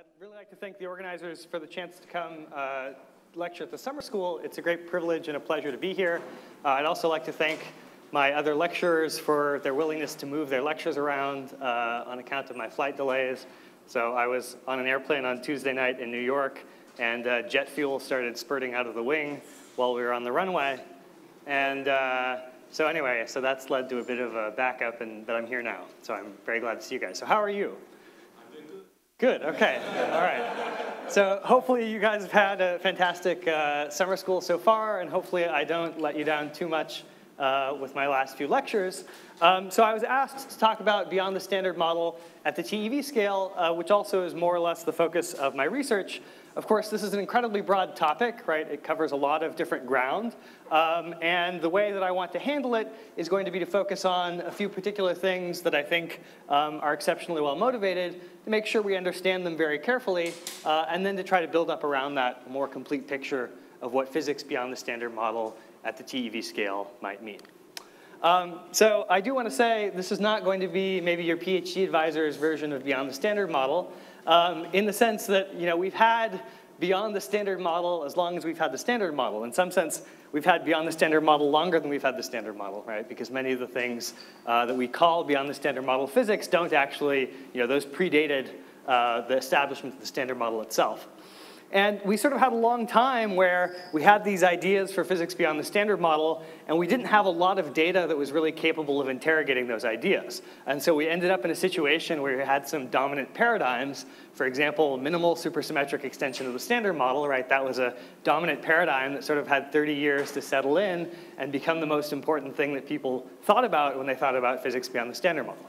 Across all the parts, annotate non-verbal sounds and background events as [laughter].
I'd really like to thank the organizers for the chance to come uh, lecture at the summer school. It's a great privilege and a pleasure to be here. Uh, I'd also like to thank my other lecturers for their willingness to move their lectures around uh, on account of my flight delays. So I was on an airplane on Tuesday night in New York, and uh, jet fuel started spurting out of the wing while we were on the runway. And uh, so anyway, so that's led to a bit of a backup, and but I'm here now. So I'm very glad to see you guys. So how are you? Good, okay, all right. So hopefully you guys have had a fantastic uh, summer school so far, and hopefully I don't let you down too much uh, with my last few lectures. Um, so I was asked to talk about beyond the standard model at the TeV scale, uh, which also is more or less the focus of my research. Of course, this is an incredibly broad topic, right? It covers a lot of different ground. Um, and the way that I want to handle it is going to be to focus on a few particular things that I think um, are exceptionally well motivated, to make sure we understand them very carefully, uh, and then to try to build up around that a more complete picture of what physics beyond the standard model at the TeV scale might mean. Um, so I do want to say this is not going to be maybe your PhD advisor's version of beyond the standard model um, in the sense that you know, we've had beyond the standard model as long as we've had the standard model. In some sense, we've had beyond the standard model longer than we've had the standard model, right? Because many of the things uh, that we call beyond the standard model physics don't actually, you know, those predated uh, the establishment of the standard model itself. And we sort of had a long time where we had these ideas for physics beyond the standard model, and we didn't have a lot of data that was really capable of interrogating those ideas. And so we ended up in a situation where we had some dominant paradigms. For example, minimal supersymmetric extension of the standard model, right? That was a dominant paradigm that sort of had 30 years to settle in and become the most important thing that people thought about when they thought about physics beyond the standard model.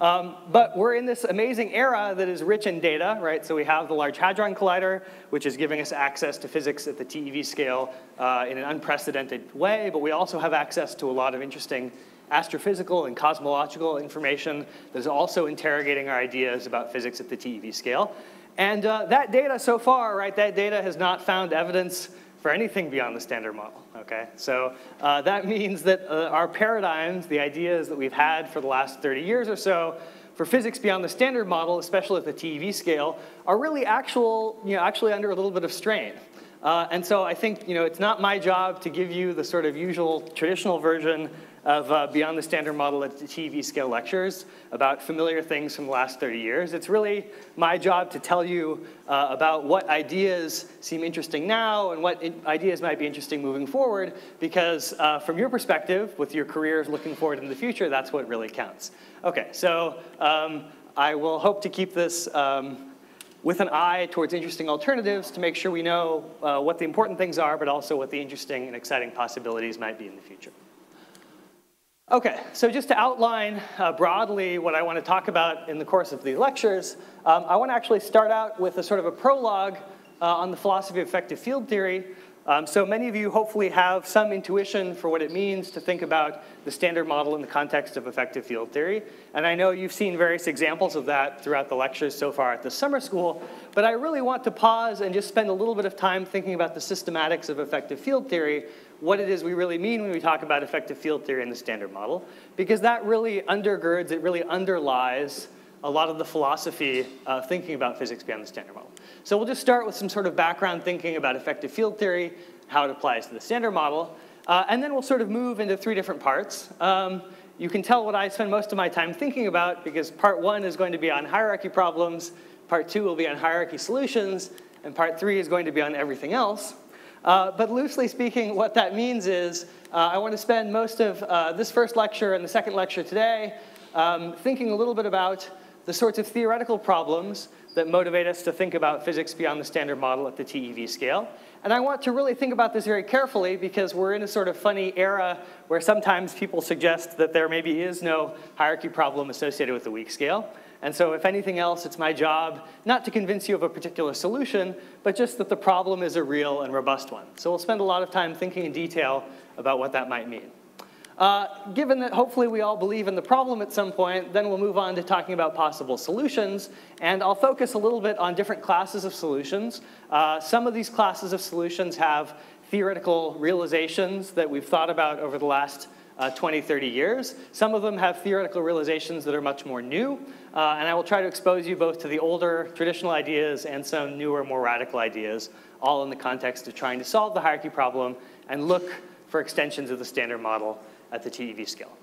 Um, but we're in this amazing era that is rich in data, right? So we have the Large Hadron Collider, which is giving us access to physics at the TeV scale uh, in an unprecedented way, but we also have access to a lot of interesting astrophysical and cosmological information that is also interrogating our ideas about physics at the TeV scale. And uh, that data so far, right, that data has not found evidence for anything beyond the standard model, okay? So uh, that [laughs] means that uh, our paradigms, the ideas that we've had for the last 30 years or so, for physics beyond the standard model, especially at the TeV scale, are really actual, you know, actually under a little bit of strain. Uh, and so I think you know, it's not my job to give you the sort of usual traditional version of uh, Beyond the Standard Model at the TeV scale lectures about familiar things from the last 30 years. It's really my job to tell you uh, about what ideas seem interesting now and what ideas might be interesting moving forward, because uh, from your perspective, with your careers looking forward in the future, that's what really counts. Okay, so um, I will hope to keep this um, with an eye towards interesting alternatives to make sure we know uh, what the important things are, but also what the interesting and exciting possibilities might be in the future. Okay, so just to outline uh, broadly what I want to talk about in the course of the lectures, um, I want to actually start out with a sort of a prologue uh, on the philosophy of effective field theory. Um, so many of you hopefully have some intuition for what it means to think about the standard model in the context of effective field theory. And I know you've seen various examples of that throughout the lectures so far at the summer school, but I really want to pause and just spend a little bit of time thinking about the systematics of effective field theory what it is we really mean when we talk about effective field theory in the standard model, because that really undergirds, it really underlies a lot of the philosophy of thinking about physics beyond the standard model. So we'll just start with some sort of background thinking about effective field theory, how it applies to the standard model, uh, and then we'll sort of move into three different parts. Um, you can tell what I spend most of my time thinking about because part one is going to be on hierarchy problems, part two will be on hierarchy solutions, and part three is going to be on everything else. Uh, but loosely speaking, what that means is uh, I want to spend most of uh, this first lecture and the second lecture today um, thinking a little bit about the sorts of theoretical problems that motivate us to think about physics beyond the standard model at the TeV scale. And I want to really think about this very carefully because we're in a sort of funny era where sometimes people suggest that there maybe is no hierarchy problem associated with the weak scale. And so if anything else, it's my job not to convince you of a particular solution, but just that the problem is a real and robust one. So we'll spend a lot of time thinking in detail about what that might mean. Uh, given that hopefully we all believe in the problem at some point, then we'll move on to talking about possible solutions. And I'll focus a little bit on different classes of solutions. Uh, some of these classes of solutions have theoretical realizations that we've thought about over the last uh, 20, 30 years. Some of them have theoretical realizations that are much more new, uh, and I will try to expose you both to the older traditional ideas and some newer, more radical ideas, all in the context of trying to solve the hierarchy problem and look for extensions of the standard model at the TeV scale.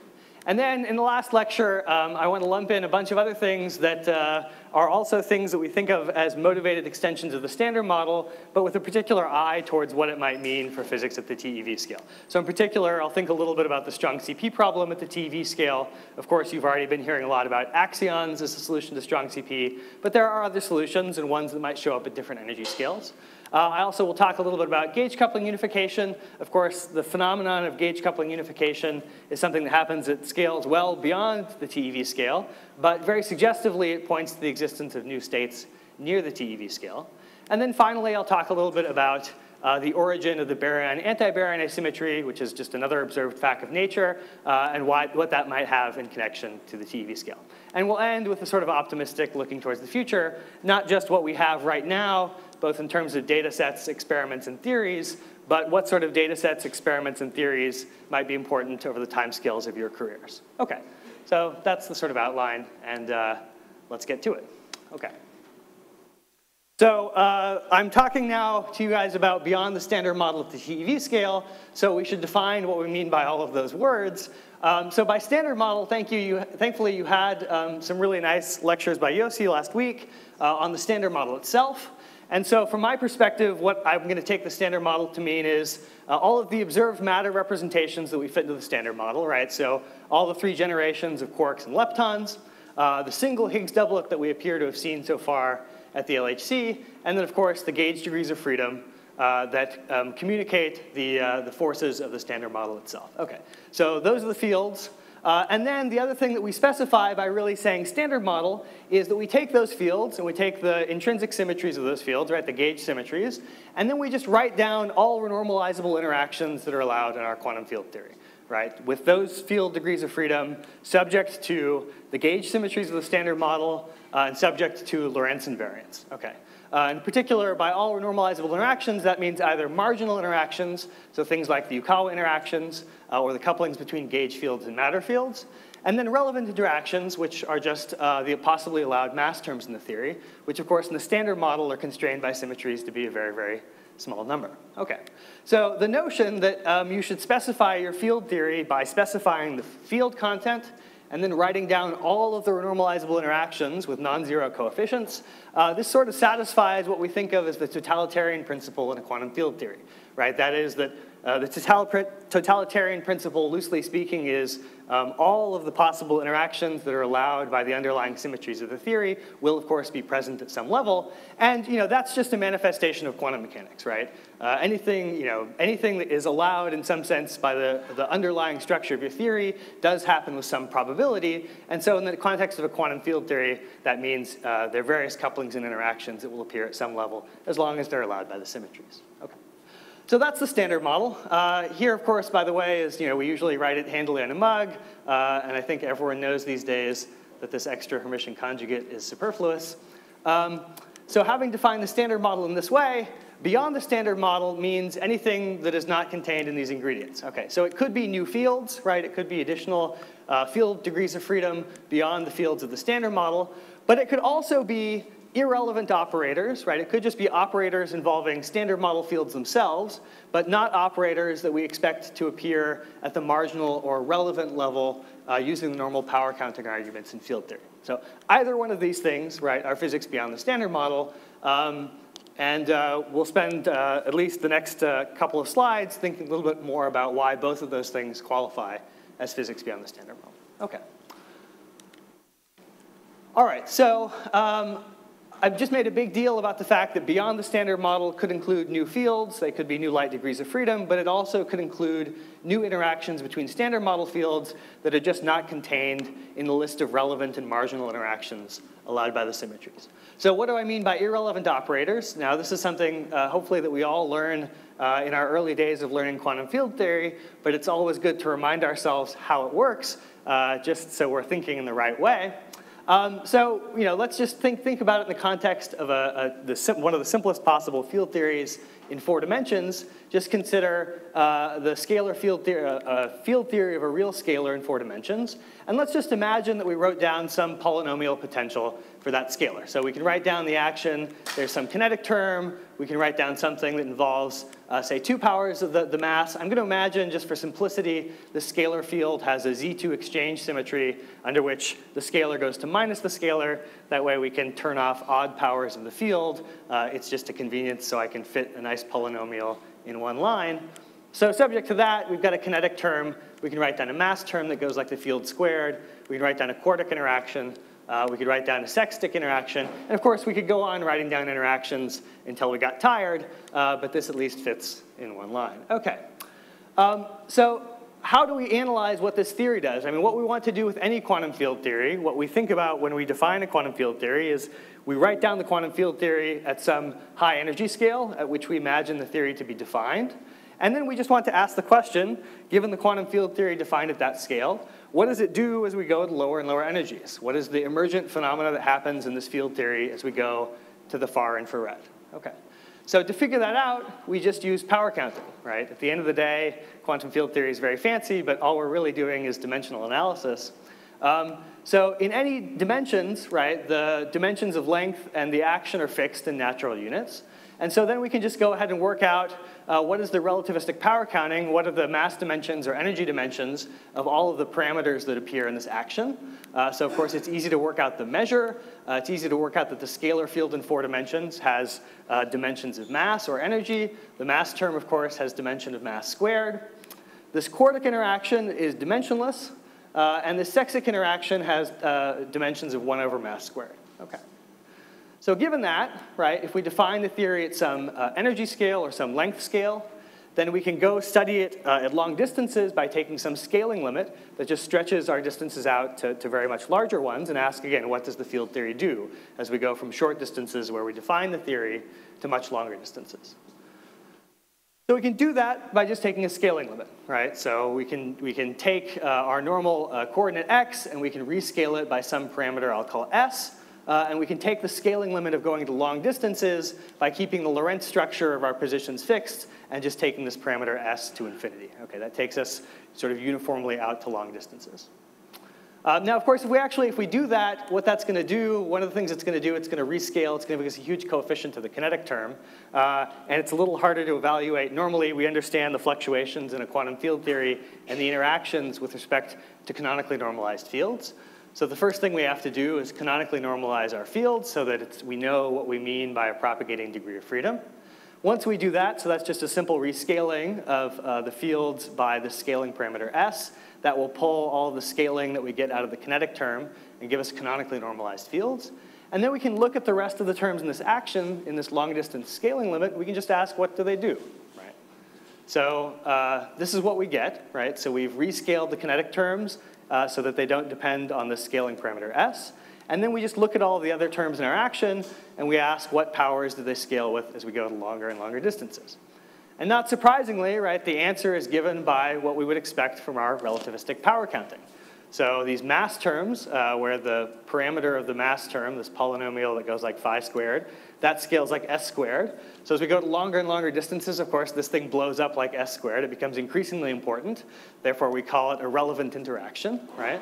And then in the last lecture, um, I want to lump in a bunch of other things that uh, are also things that we think of as motivated extensions of the standard model, but with a particular eye towards what it might mean for physics at the TeV scale. So in particular, I'll think a little bit about the strong CP problem at the TeV scale. Of course, you've already been hearing a lot about axions as a solution to strong CP, but there are other solutions and ones that might show up at different energy scales. Uh, I also will talk a little bit about gauge coupling unification. Of course, the phenomenon of gauge coupling unification is something that happens at scales well beyond the TeV scale, but very suggestively it points to the existence of new states near the TeV scale. And then finally, I'll talk a little bit about uh, the origin of the baryon-antibaryon asymmetry, which is just another observed fact of nature, uh, and why, what that might have in connection to the TeV scale. And we'll end with a sort of optimistic looking towards the future, not just what we have right now, both in terms of data sets, experiments, and theories, but what sort of data sets, experiments, and theories might be important over the time scales of your careers. Okay, so that's the sort of outline, and uh, let's get to it. Okay. So uh, I'm talking now to you guys about beyond the standard model at the TeV scale, so we should define what we mean by all of those words. Um, so by standard model, thank you, you thankfully you had um, some really nice lectures by Yossi last week uh, on the standard model itself. And so from my perspective, what I'm going to take the standard model to mean is uh, all of the observed matter representations that we fit into the standard model, right? So all the three generations of quarks and leptons, uh, the single Higgs doublet that we appear to have seen so far at the LHC, and then of course the gauge degrees of freedom uh, that um, communicate the, uh, the forces of the standard model itself. Okay, so those are the fields. Uh, and then the other thing that we specify by really saying standard model is that we take those fields and we take the intrinsic symmetries of those fields, right, the gauge symmetries, and then we just write down all renormalizable interactions that are allowed in our quantum field theory, right? With those field degrees of freedom subject to the gauge symmetries of the standard model uh, and subject to Lorentz invariance, okay? Uh, in particular, by all normalizable interactions, that means either marginal interactions, so things like the Yukawa interactions, uh, or the couplings between gauge fields and matter fields, and then relevant interactions, which are just uh, the possibly allowed mass terms in the theory, which of course in the standard model are constrained by symmetries to be a very, very small number. Okay, so the notion that um, you should specify your field theory by specifying the field content and then writing down all of the normalizable interactions with non-zero coefficients, uh, this sort of satisfies what we think of as the totalitarian principle in a quantum field theory, right? That is that uh, the totalitarian principle, loosely speaking, is um, all of the possible interactions that are allowed by the underlying symmetries of the theory will, of course, be present at some level. And you know, that's just a manifestation of quantum mechanics, right? Uh, anything, you know, anything that is allowed in some sense by the, the underlying structure of your theory does happen with some probability. And so in the context of a quantum field theory, that means uh, there are various couplings and interactions that will appear at some level as long as they're allowed by the symmetries. Okay. So that's the standard model. Uh, here, of course, by the way, is you know we usually write it handily on a mug, uh, and I think everyone knows these days that this extra Hermitian conjugate is superfluous. Um, so having defined the standard model in this way, beyond the standard model means anything that is not contained in these ingredients. Okay, so it could be new fields, right? It could be additional uh, field degrees of freedom beyond the fields of the standard model, but it could also be irrelevant operators, right? It could just be operators involving standard model fields themselves, but not operators that we expect to appear at the marginal or relevant level uh, using the normal power counting arguments in field theory. So either one of these things, right, are physics beyond the standard model. Um, and uh, we'll spend uh, at least the next uh, couple of slides thinking a little bit more about why both of those things qualify as physics beyond the standard model. Okay. All right, so um, I've just made a big deal about the fact that beyond the standard model could include new fields, they could be new light degrees of freedom, but it also could include new interactions between standard model fields that are just not contained in the list of relevant and marginal interactions allowed by the symmetries. So what do I mean by irrelevant operators? Now this is something uh, hopefully that we all learn uh, in our early days of learning quantum field theory, but it's always good to remind ourselves how it works, uh, just so we're thinking in the right way. Um, so, you know, let's just think, think about it in the context of a, a, the one of the simplest possible field theories in four dimensions. Just consider uh, the scalar field theory, uh, uh, field theory of a real scalar in four dimensions. And let's just imagine that we wrote down some polynomial potential for that scalar. So we can write down the action, there's some kinetic term, we can write down something that involves, uh, say, two powers of the, the mass. I'm going to imagine, just for simplicity, the scalar field has a Z2 exchange symmetry under which the scalar goes to minus the scalar. That way we can turn off odd powers of the field. Uh, it's just a convenience so I can fit a nice polynomial in one line. So subject to that, we've got a kinetic term. We can write down a mass term that goes like the field squared. We can write down a quartic interaction. Uh, we could write down a sextic interaction. And of course, we could go on writing down interactions until we got tired, uh, but this at least fits in one line. Okay. Um, so how do we analyze what this theory does? I mean, what we want to do with any quantum field theory, what we think about when we define a quantum field theory is we write down the quantum field theory at some high energy scale at which we imagine the theory to be defined. And then we just want to ask the question, given the quantum field theory defined at that scale, what does it do as we go to lower and lower energies? What is the emergent phenomena that happens in this field theory as we go to the far infrared? Okay. So to figure that out, we just use power counting, right? At the end of the day, quantum field theory is very fancy, but all we're really doing is dimensional analysis. Um, so in any dimensions, right, the dimensions of length and the action are fixed in natural units. And so then we can just go ahead and work out uh, what is the relativistic power counting, what are the mass dimensions or energy dimensions of all of the parameters that appear in this action. Uh, so of course it's easy to work out the measure. Uh, it's easy to work out that the scalar field in four dimensions has uh, dimensions of mass or energy. The mass term, of course, has dimension of mass squared. This quartic interaction is dimensionless, uh, and the sextic interaction has uh, dimensions of one over mass squared. Okay. So given that, right, if we define the theory at some uh, energy scale or some length scale, then we can go study it uh, at long distances by taking some scaling limit that just stretches our distances out to, to, very much larger ones and ask again, what does the field theory do as we go from short distances where we define the theory to much longer distances. So we can do that by just taking a scaling limit, right? So we can, we can take uh, our normal uh, coordinate x and we can rescale it by some parameter I'll call s, uh, and we can take the scaling limit of going to long distances by keeping the Lorentz structure of our positions fixed and just taking this parameter s to infinity. Okay, that takes us sort of uniformly out to long distances. Uh, now, of course, if we actually, if we do that, what that's going to do, one of the things it's going to do, it's going to rescale. It's going to give us a huge coefficient to the kinetic term. Uh, and it's a little harder to evaluate. Normally, we understand the fluctuations in a quantum field theory and the interactions with respect to canonically normalized fields. So the first thing we have to do is canonically normalize our fields so that we know what we mean by a propagating degree of freedom. Once we do that, so that's just a simple rescaling of uh, the fields by the scaling parameter s, that will pull all the scaling that we get out of the kinetic term and give us canonically normalized fields. And then we can look at the rest of the terms in this action, in this long distance scaling limit, we can just ask what do they do, right? So uh, this is what we get, right? So we've rescaled the kinetic terms uh, so that they don't depend on the scaling parameter s. And then we just look at all the other terms in our action, and we ask what powers do they scale with as we go to longer and longer distances. And not surprisingly, right, the answer is given by what we would expect from our relativistic power counting. So these mass terms, uh, where the parameter of the mass term, this polynomial that goes like phi squared, that scales like s squared. So as we go to longer and longer distances, of course, this thing blows up like s squared. It becomes increasingly important. Therefore, we call it a relevant interaction, right?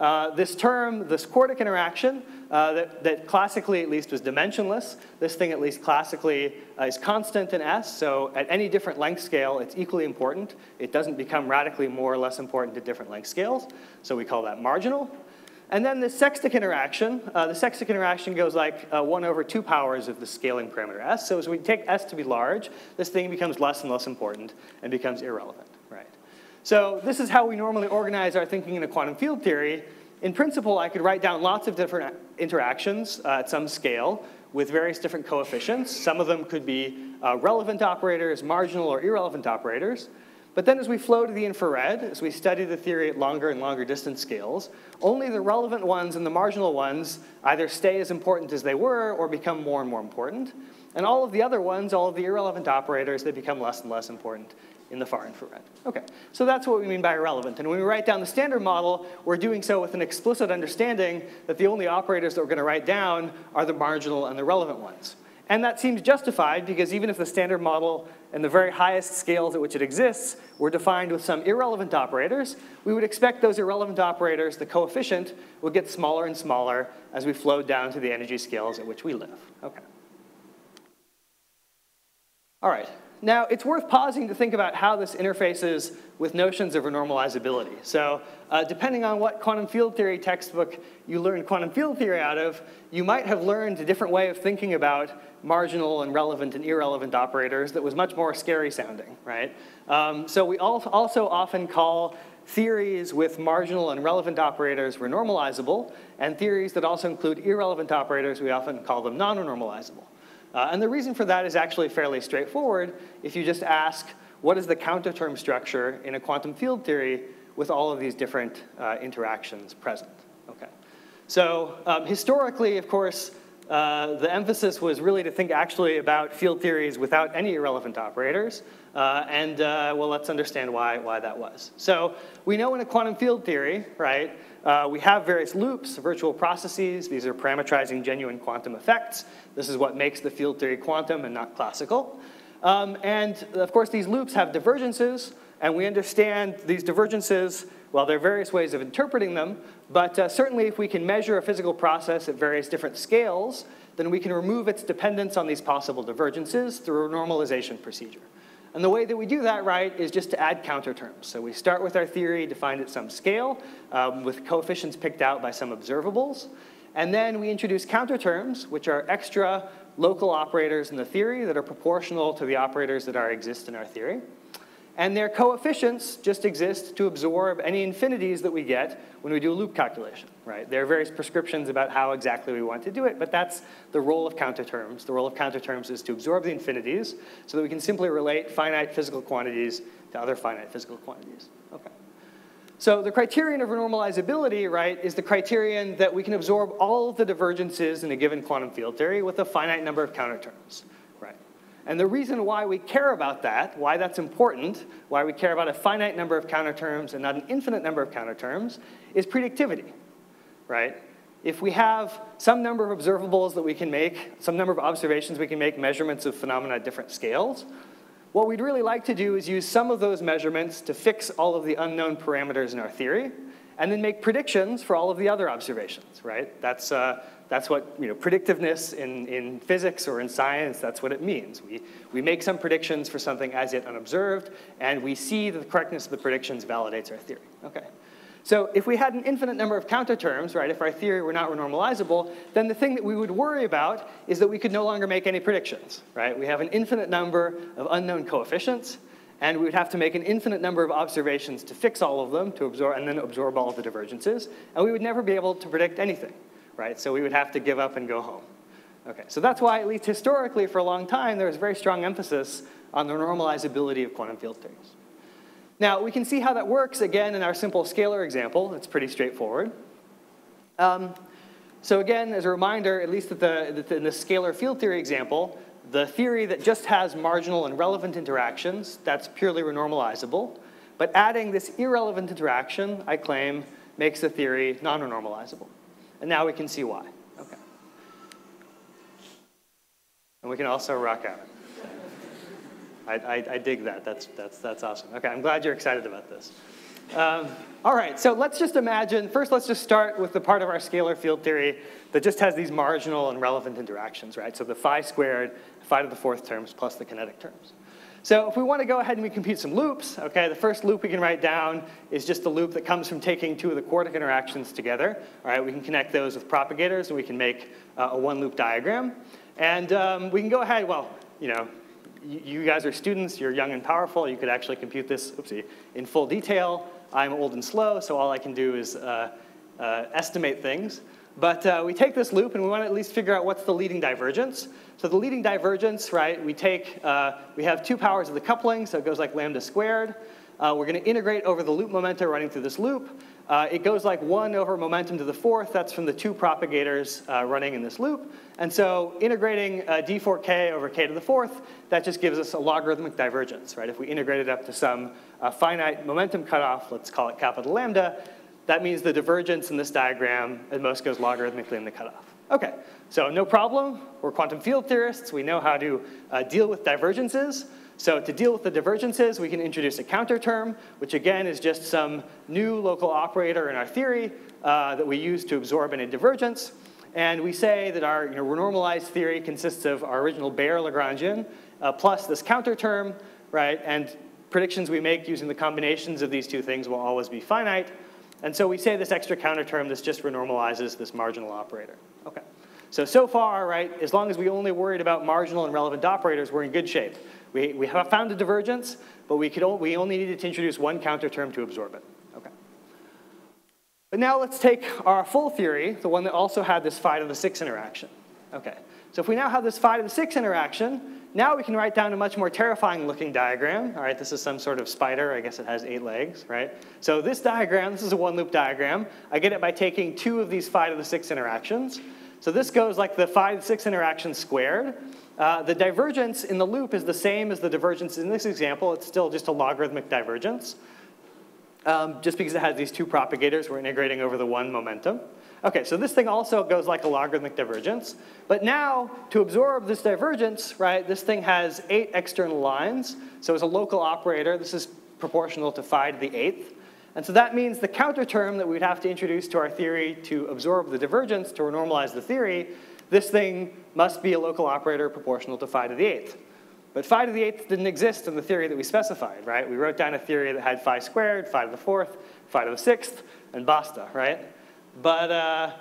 Uh, this term, this quartic interaction, uh, that, that, classically at least was dimensionless. This thing at least classically uh, is constant in S, so at any different length scale, it's equally important. It doesn't become radically more or less important at different length scales, so we call that marginal. And then the sextic interaction, uh, the sextic interaction goes like uh, 1 over 2 powers of the scaling parameter s. So as we take s to be large, this thing becomes less and less important and becomes irrelevant, right? So this is how we normally organize our thinking in a quantum field theory. In principle, I could write down lots of different interactions uh, at some scale with various different coefficients. Some of them could be uh, relevant operators, marginal or irrelevant operators. But then as we flow to the infrared, as we study the theory at longer and longer distance scales, only the relevant ones and the marginal ones either stay as important as they were or become more and more important. And all of the other ones, all of the irrelevant operators, they become less and less important in the far infrared. Okay, so that's what we mean by irrelevant. And when we write down the standard model, we're doing so with an explicit understanding that the only operators that we're going to write down are the marginal and the relevant ones. And that seems justified because even if the standard model and the very highest scales at which it exists were defined with some irrelevant operators, we would expect those irrelevant operators, the coefficient, would get smaller and smaller as we flowed down to the energy scales at which we live. Okay. All right, now, it's worth pausing to think about how this interfaces with notions of renormalizability. So uh, depending on what quantum field theory textbook you learned quantum field theory out of, you might have learned a different way of thinking about marginal and relevant and irrelevant operators that was much more scary sounding, right? Um, so we also often call theories with marginal and relevant operators renormalizable, and theories that also include irrelevant operators, we often call them non-renormalizable. Uh, and the reason for that is actually fairly straightforward. If you just ask, what is the counterterm structure in a quantum field theory with all of these different uh, interactions present? Okay. So um, historically, of course, uh, the emphasis was really to think actually about field theories without any irrelevant operators. Uh, and uh, well, let's understand why, why that was. So we know in a quantum field theory, right, uh, we have various loops, virtual processes. These are parameterizing genuine quantum effects. This is what makes the field theory quantum and not classical. Um, and of course, these loops have divergences, and we understand these divergences, well, there are various ways of interpreting them, but uh, certainly if we can measure a physical process at various different scales, then we can remove its dependence on these possible divergences through a normalization procedure. And the way that we do that right is just to add counterterms. So we start with our theory defined at some scale um, with coefficients picked out by some observables. And then we introduce counterterms, which are extra local operators in the theory that are proportional to the operators that are exist in our theory. And their coefficients just exist to absorb any infinities that we get when we do a loop calculation, right? There are various prescriptions about how exactly we want to do it, but that's the role of counterterms. The role of counterterms is to absorb the infinities so that we can simply relate finite physical quantities to other finite physical quantities. Okay. So the criterion of renormalizability, right, is the criterion that we can absorb all the divergences in a given quantum field theory with a finite number of counterterms. And the reason why we care about that, why that's important, why we care about a finite number of counterterms and not an infinite number of counterterms, is predictivity, right? If we have some number of observables that we can make, some number of observations we can make, measurements of phenomena at different scales, what we'd really like to do is use some of those measurements to fix all of the unknown parameters in our theory, and then make predictions for all of the other observations, right? That's, uh, that's what, you know, predictiveness in, in physics or in science, that's what it means. We, we make some predictions for something as yet unobserved, and we see that the correctness of the predictions validates our theory. Okay. So if we had an infinite number of counterterms, right, if our theory were not renormalizable, then the thing that we would worry about is that we could no longer make any predictions, right? We have an infinite number of unknown coefficients, and we would have to make an infinite number of observations to fix all of them, to absorb, and then absorb all of the divergences, and we would never be able to predict anything right? So we would have to give up and go home. Okay, so that's why, at least historically, for a long time, there was very strong emphasis on the normalizability of quantum field theories. Now, we can see how that works, again, in our simple scalar example. It's pretty straightforward. Um, so again, as a reminder, at least the, in the scalar field theory example, the theory that just has marginal and relevant interactions, that's purely renormalizable. But adding this irrelevant interaction, I claim, makes the theory non-renormalizable. And now we can see why. Okay. And we can also rock out. I, I, I, dig that. That's, that's, that's awesome. Okay, I'm glad you're excited about this. Um, all right, so let's just imagine, first let's just start with the part of our scalar field theory that just has these marginal and relevant interactions, right? So the phi squared, phi to the fourth terms plus the kinetic terms. So if we want to go ahead and we compute some loops, okay, the first loop we can write down is just the loop that comes from taking two of the quartic interactions together. All right, we can connect those with propagators and we can make uh, a one loop diagram. And um, we can go ahead, well, you know, you guys are students, you're young and powerful, you could actually compute this, oopsie, in full detail. I'm old and slow, so all I can do is uh, uh, estimate things. But uh, we take this loop and we want to at least figure out what's the leading divergence. So the leading divergence, right, we take, uh, we have two powers of the coupling, so it goes like lambda squared. Uh, we're going to integrate over the loop momenta running through this loop. uh, it goes like 1 over momentum to the fourth. That's from the two propagators uh, running in this loop. And so integrating uh, d4k over k to the fourth, that just gives us a logarithmic divergence, right? If we integrate it up to some finite momentum cutoff, let's call it capital lambda, that means the divergence in this diagram at most goes logarithmically in the cutoff. Okay, so no problem. We're quantum field theorists. We know how to uh, deal with divergences. So to deal with the divergences, we can introduce a counter term, which again is just some new local operator in our theory uh, that we use to absorb any divergence. And we say that our you know, normalized theory consists of our original bare Lagrangian uh, plus this counter term, right? And predictions we make using the combinations of these two things will always be finite. And so we say this extra counter term, this just renormalizes this marginal operator. Okay. So, so far, right, as long as we only worried about marginal and relevant operators, we're in good shape. We, we have found a divergence, but we, could, we only needed to introduce one counter term to absorb it. Okay. But now let's take our full theory, the one that also had this phi to the 6 interaction. Okay. So if we now have this phi to the 6 interaction, now we can write down a much more terrifying looking diagram. All right, this is some sort of spider. I guess it has eight legs, right? So this diagram, this is a one loop diagram. I get it by taking two of these phi to the 6 interactions. So this goes like the phi to the 6 interaction squared. Uh, the divergence in the loop is the same as the divergence in this example. It's still just a logarithmic divergence. Um, just because it has these two propagators, we're integrating over the one momentum. Okay, so this thing also goes like a logarithmic divergence. But now, to absorb this divergence, right, this thing has eight external lines. So as a local operator, this is proportional to phi to the eighth. And so that means the counter term that we'd have to introduce to our theory to absorb the divergence, to normalize the theory, this thing must be a local operator proportional to phi to the eighth. But phi to the eighth didn't exist in the theory that we specified, right? We wrote down a theory that had phi squared, phi to the fourth, phi to the sixth, and basta, right? But, uh,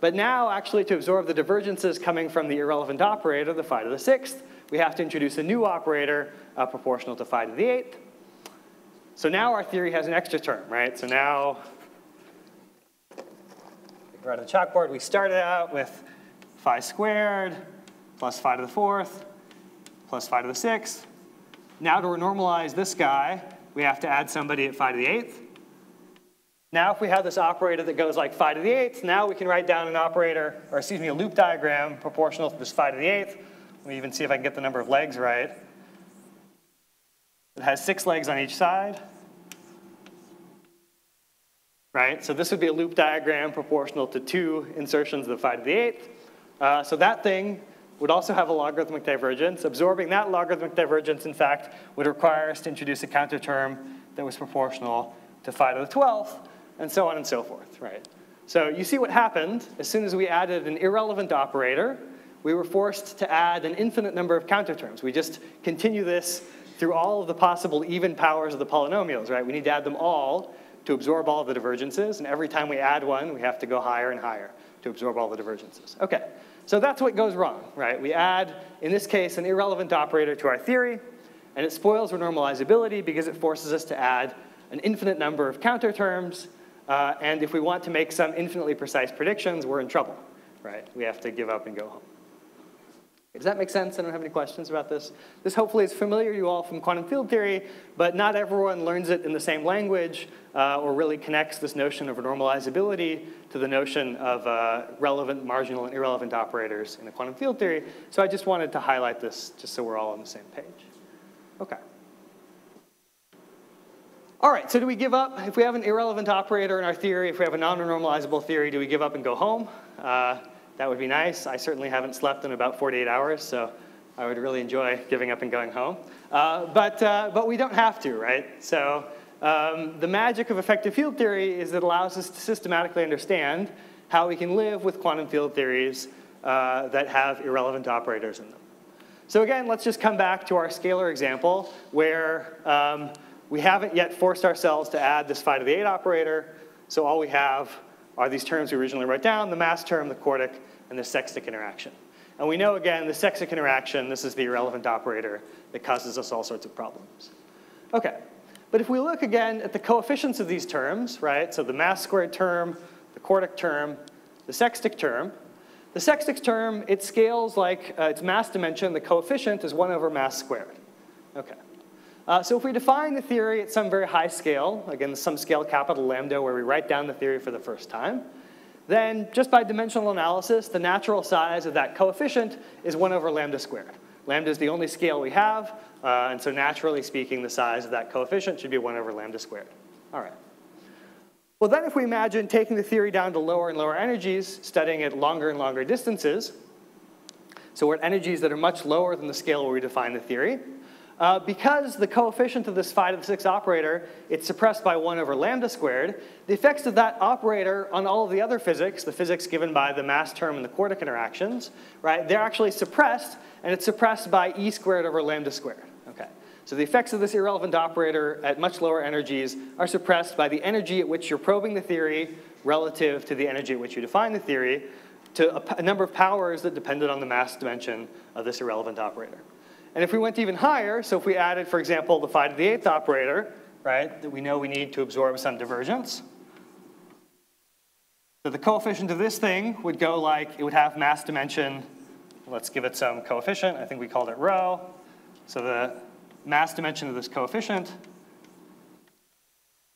but now, actually, to absorb the divergences coming from the irrelevant operator, the phi to the sixth, we have to introduce a new operator uh, proportional to phi to the eighth. So now our theory has an extra term, right? So now, right on the chalkboard, we started out with phi squared plus phi to the fourth plus phi to the sixth. Now to normalize this guy, we have to add somebody at phi to the eighth. Now if we have this operator that goes like phi to the eighth, now we can write down an operator, or excuse me, a loop diagram proportional to this phi to the eighth. Let me even see if I can get the number of legs right. It has six legs on each side. Right, so this would be a loop diagram proportional to two insertions of the phi to the eighth. Uh, so that thing would also have a logarithmic divergence. Absorbing that logarithmic divergence, in fact, would require us to introduce a counter term that was proportional to phi to the 12th, and so on and so forth, right? So you see what happened. As soon as we added an irrelevant operator, we were forced to add an infinite number of counter terms. We just continue this through all of the possible even powers of the polynomials, right? We need to add them all to absorb all the divergences, and every time we add one, we have to go higher and higher to absorb all the divergences. Okay, so that's what goes wrong, right? We add, in this case, an irrelevant operator to our theory, and it spoils our normalizability because it forces us to add an infinite number of counter terms, uh, and if we want to make some infinitely precise predictions, we're in trouble, right? We have to give up and go home. Does that make sense? I don't have any questions about this. This hopefully is familiar to you all from quantum field theory, but not everyone learns it in the same language uh, or really connects this notion of normalizability to the notion of uh, relevant, marginal, and irrelevant operators in the quantum field theory. So I just wanted to highlight this just so we're all on the same page. Okay. All right, so do we give up? If we have an irrelevant operator in our theory, if we have a non-normalizable theory, do we give up and go home? Uh, that would be nice. I certainly haven't slept in about 48 hours, so I would really enjoy giving up and going home. Uh, but, uh, but we don't have to, right? So um, the magic of effective field theory is it allows us to systematically understand how we can live with quantum field theories uh, that have irrelevant operators in them. So again, let's just come back to our scalar example where um, we haven't yet forced ourselves to add this phi to the 8 operator. So all we have are these terms we originally wrote down, the mass term, the quartic, and the sextic interaction. And we know, again, the sextic interaction, this is the irrelevant operator that causes us all sorts of problems. Okay, but if we look again at the coefficients of these terms, right, so the mass squared term, the quartic term, the sextic term, the sextic term, it scales like uh, its mass dimension, the coefficient is 1 over mass squared. Okay. Uh, so if we define the theory at some very high scale, again, some scale capital lambda where we write down the theory for the first time, then just by dimensional analysis, the natural size of that coefficient is 1 over lambda squared. Lambda is the only scale we have, uh, and so naturally speaking, the size of that coefficient should be 1 over lambda squared. All right. Well, then if we imagine taking the theory down to lower and lower energies, studying at longer and longer distances, so we're at energies that are much lower than the scale where we define the theory, uh, because the coefficient of this phi to the sixth operator, it's suppressed by 1 over lambda squared, the effects of that operator on all of the other physics, the physics given by the mass term and the quartic interactions, right, they're actually suppressed, and it's suppressed by e squared over lambda squared. Okay. So the effects of this irrelevant operator at much lower energies are suppressed by the energy at which you're probing the theory relative to the energy at which you define the theory to a, a number of powers that depended on the mass dimension of this irrelevant operator. And if we went even higher, so if we added, for example, the phi to the eighth operator, right, that we know we need to absorb some divergence, so the coefficient of this thing would go like, it would have mass dimension, let's give it some coefficient, I think we called it rho. So the mass dimension of this coefficient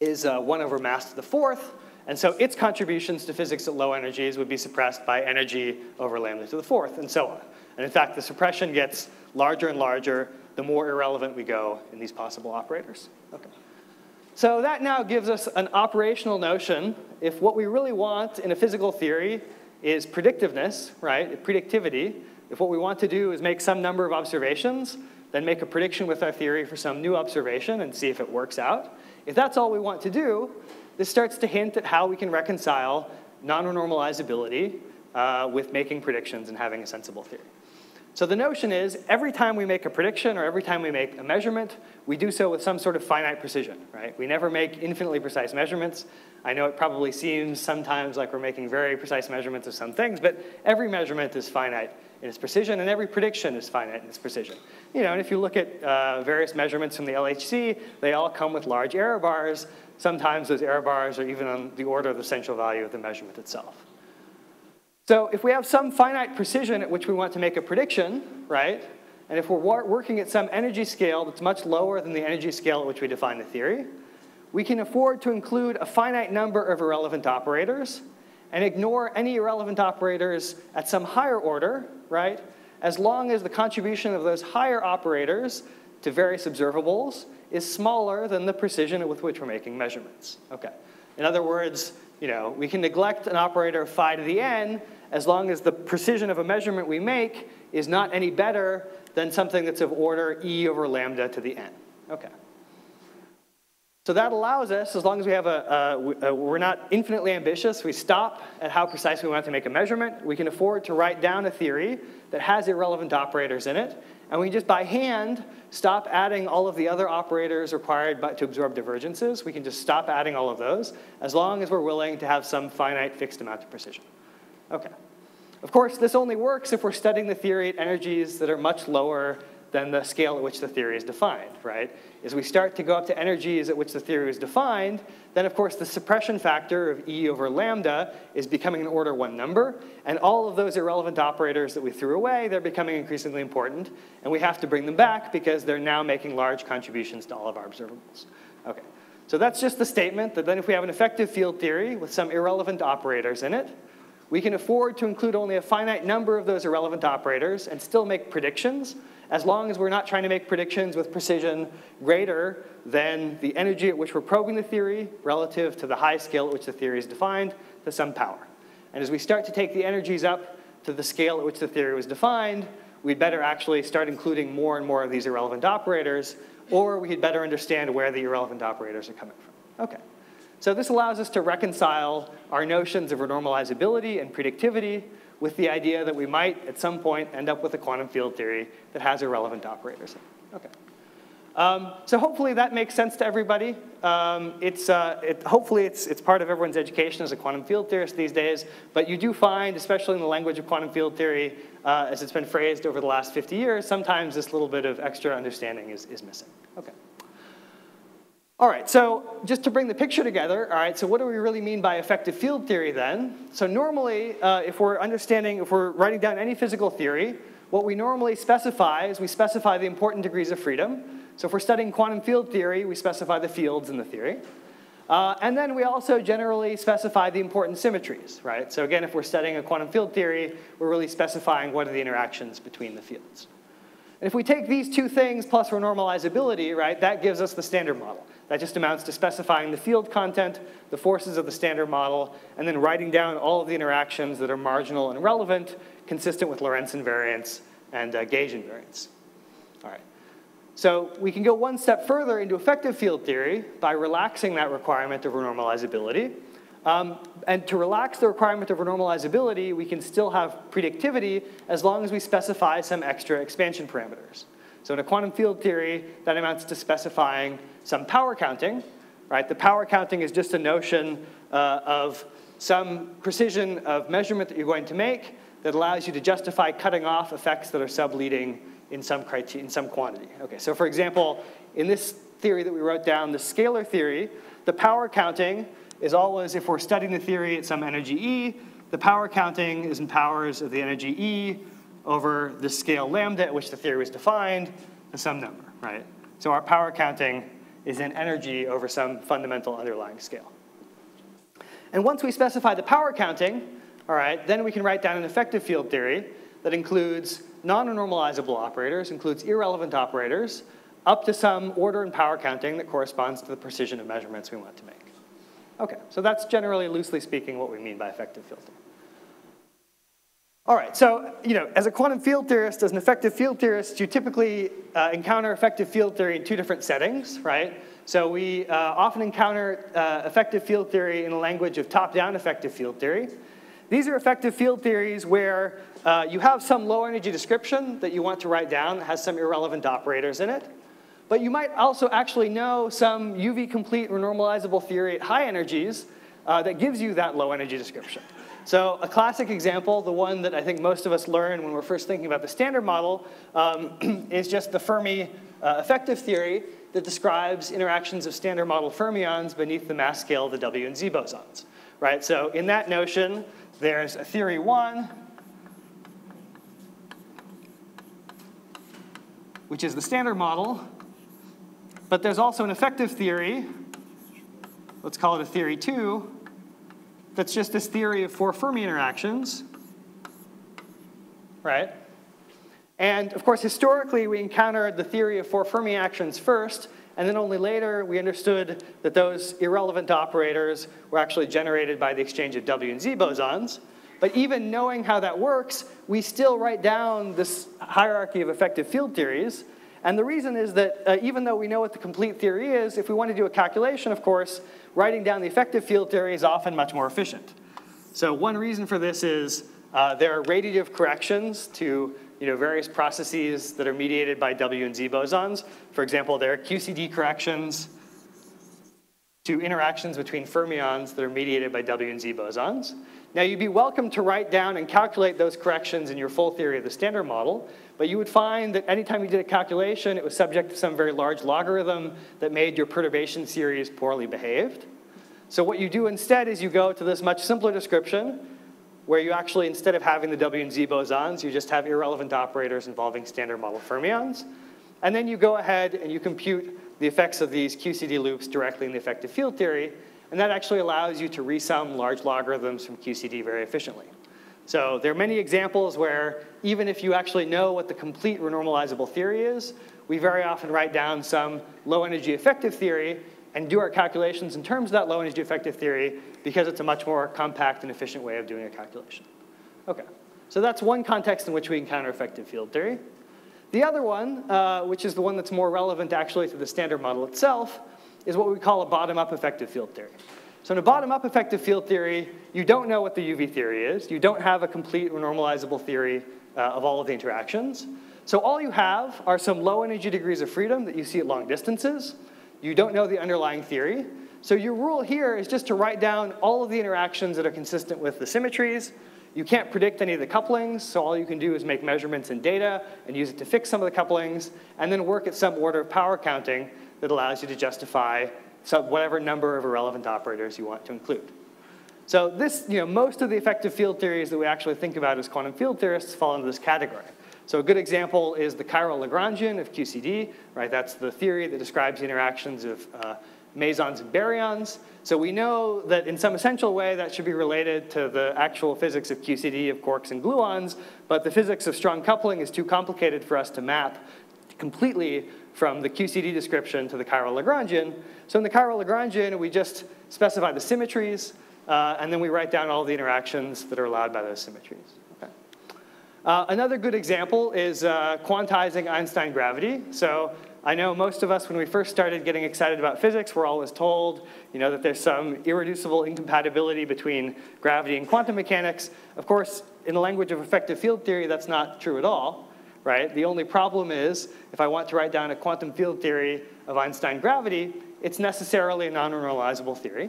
is uh, 1 over mass to the fourth, and so its contributions to physics at low energies would be suppressed by energy over lambda to the fourth, and so on. And in fact, the suppression gets larger and larger the more irrelevant we go in these possible operators. Okay. So that now gives us an operational notion. If what we really want in a physical theory is predictiveness, right, predictivity, if what we want to do is make some number of observations, then make a prediction with our theory for some new observation and see if it works out. If that's all we want to do, this starts to hint at how we can reconcile non-normalizability uh, with making predictions and having a sensible theory. So the notion is every time we make a prediction or every time we make a measurement, we do so with some sort of finite precision, right? We never make infinitely precise measurements. I know it probably seems sometimes like we're making very precise measurements of some things, but every measurement is finite in its precision, and every prediction is finite in its precision. You know, and if you look at uh, various measurements from the LHC, they all come with large error bars. Sometimes those error bars are even on the order of the central value of the measurement itself. So if we have some finite precision at which we want to make a prediction, right, and if we're working at some energy scale that's much lower than the energy scale at which we define the theory, we can afford to include a finite number of irrelevant operators and ignore any irrelevant operators at some higher order, right, as long as the contribution of those higher operators to various observables is smaller than the precision with which we're making measurements. Okay. In other words, you know, we can neglect an operator phi to the n as long as the precision of a measurement we make is not any better than something that's of order e over lambda to the n. Okay. So that allows us, as long as we have a, a, a, uh, we're not infinitely ambitious, we stop at how precise we want to make a measurement, we can afford to write down a theory that has irrelevant operators in it, and we just by hand stop adding all of the other operators required to absorb divergences. We can just stop adding all of those, as long as we're willing to have some finite fixed amount of precision. Okay. Of course, this only works if we're studying the theory at energies that are much lower than the scale at which the theory is defined, right? As we start to go up to energies at which the theory is defined, then of course the suppression factor of E over lambda is becoming an order one number, and all of those irrelevant operators that we threw away, they're becoming increasingly important, and we have to bring them back because they're now making large contributions to all of our observables. Okay, so that's just the statement that then if we have an effective field theory with some irrelevant operators in it, we can afford to include only a finite number of those irrelevant operators and still make predictions, as long as we're not trying to make predictions with precision greater than the energy at which we're probing the theory relative to the high scale at which the theory is defined to some power. And as we start to take the energies up to the scale at which the theory was defined, we'd better actually start including more and more of these irrelevant operators, or we'd better understand where the irrelevant operators are coming from. Okay. So this allows us to reconcile our notions of renormalizability and predictivity with the idea that we might, at some point, end up with a quantum field theory that has irrelevant operators. Okay. Um, so hopefully that makes sense to everybody. Um, it's, uh, it, hopefully it's, it's part of everyone's education as a quantum field theorist these days, but you do find, especially in the language of quantum field theory, uh, as it's been phrased over the last 50 years, sometimes this little bit of extra understanding is, is missing. Okay. All right, so just to bring the picture together, all right, so what do we really mean by effective field theory then? So normally, uh, if we're understanding, if we're writing down any physical theory, what we normally specify is we specify the important degrees of freedom. So if we're studying quantum field theory, we specify the fields in the theory. Uh, and then we also generally specify the important symmetries, right? So again, if we're studying a quantum field theory, we're really specifying what are the interactions between the fields. And if we take these two things plus renormalizability, right, that gives us the standard model. That just amounts to specifying the field content, the forces of the standard model, and then writing down all of the interactions that are marginal and relevant, consistent with Lorentz invariance and uh, gauge invariance. All right. So we can go one step further into effective field theory by relaxing that requirement of renormalizability. Um, and to relax the requirement of renormalizability, we can still have predictivity as long as we specify some extra expansion parameters. So in a quantum field theory, that amounts to specifying some power counting, right? The power counting is just a notion uh, of some precision of measurement that you're going to make that allows you to justify cutting off effects that are subleading in some, in some quantity. Okay, so for example, in this theory that we wrote down, the scalar theory, the power counting is always, if we're studying the theory at some energy E, the power counting is in powers of the energy E over the scale lambda at which the theory was defined, the some number, right? So our power counting is in energy over some fundamental underlying scale. And once we specify the power counting, all right, then we can write down an effective field theory that includes non-normalizable operators, includes irrelevant operators, up to some order and power counting that corresponds to the precision of measurements we want to make. Okay, so that's generally, loosely speaking, what we mean by effective field theory. All right, so you know, as a quantum field theorist, as an effective field theorist, you typically uh, encounter effective field theory in two different settings, right? So we uh, often encounter uh, effective field theory in the language of top-down effective field theory. These are effective field theories where uh, you have some low energy description that you want to write down that has some irrelevant operators in it. But you might also actually know some UV complete renormalizable theory at high energies uh, that gives you that low energy description. So a classic example, the one that I think most of us learn when we're first thinking about the standard model, um, [clears throat] is just the Fermi uh, effective theory that describes interactions of standard model fermions beneath the mass scale of the W and Z bosons. Right? So in that notion, there's a theory one, which is the standard model, but there's also an effective theory, let's call it a theory two, that's just this theory of four Fermi interactions, right? And of course, historically, we encountered the theory of four Fermi actions first, and then only later we understood that those irrelevant operators were actually generated by the exchange of W and Z bosons. But even knowing how that works, we still write down this hierarchy of effective field theories. And the reason is that uh, even though we know what the complete theory is, if we want to do a calculation, of course, writing down the effective field theory is often much more efficient. So one reason for this is uh, there are radiative corrections to you know, various processes that are mediated by W and Z bosons. For example, there are QCD corrections to interactions between fermions that are mediated by W and Z bosons. Now, you'd be welcome to write down and calculate those corrections in your full theory of the standard model, but you would find that anytime you did a calculation, it was subject to some very large logarithm that made your perturbation series poorly behaved. So what you do instead is you go to this much simpler description where you actually, instead of having the W and Z bosons, you just have irrelevant operators involving standard model fermions. And then you go ahead and you compute the effects of these QCD loops directly in the effective field theory, and that actually allows you to resum large logarithms from QCD very efficiently. So there are many examples where even if you actually know what the complete renormalizable theory is, we very often write down some low energy effective theory and do our calculations in terms of that low energy effective theory because it's a much more compact and efficient way of doing a calculation. Okay, so that's one context in which we encounter effective field theory. The other one, uh, which is the one that's more relevant actually to the standard model itself, is what we call a bottom-up effective field theory. So in a bottom-up effective field theory, you don't know what the UV theory is. You don't have a complete or normalizable theory uh, of all of the interactions. So all you have are some low energy degrees of freedom that you see at long distances. You don't know the underlying theory. So your rule here is just to write down all of the interactions that are consistent with the symmetries. You can't predict any of the couplings, so all you can do is make measurements in data and use it to fix some of the couplings, and then work at some order of power counting that allows you to justify whatever number of irrelevant operators you want to include. So this, you know, most of the effective field theories that we actually think about as quantum field theorists fall into this category. So a good example is the chiral Lagrangian of QCD, right? That's the theory that describes the interactions of uh, mesons and baryons. So we know that in some essential way that should be related to the actual physics of QCD of quarks and gluons, but the physics of strong coupling is too complicated for us to map completely from the QCD description to the chiral Lagrangian. So in the chiral Lagrangian, we just specify the symmetries, uh, and then we write down all the interactions that are allowed by those symmetries. Okay. Uh, another good example is uh, quantizing Einstein gravity. So I know most of us, when we first started getting excited about physics, we're always told you know, that there's some irreducible incompatibility between gravity and quantum mechanics. Of course, in the language of effective field theory, that's not true at all, right? The only problem is, if I want to write down a quantum field theory of Einstein gravity, it's necessarily a non-normalizable theory.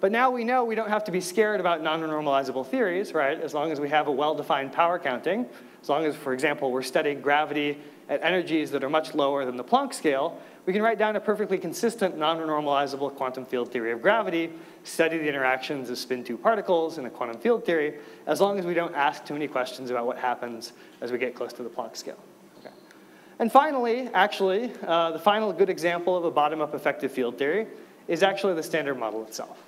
But now we know we don't have to be scared about non-normalizable theories, right? As long as we have a well-defined power counting, as long as, for example, we're studying gravity at energies that are much lower than the Planck scale, we can write down a perfectly consistent non-normalizable quantum field theory of gravity, study the interactions of spin 2 particles in a quantum field theory, as long as we don't ask too many questions about what happens as we get close to the Planck scale. Okay. And finally, actually, uh, the final good example of a bottom-up effective field theory is actually the standard model itself.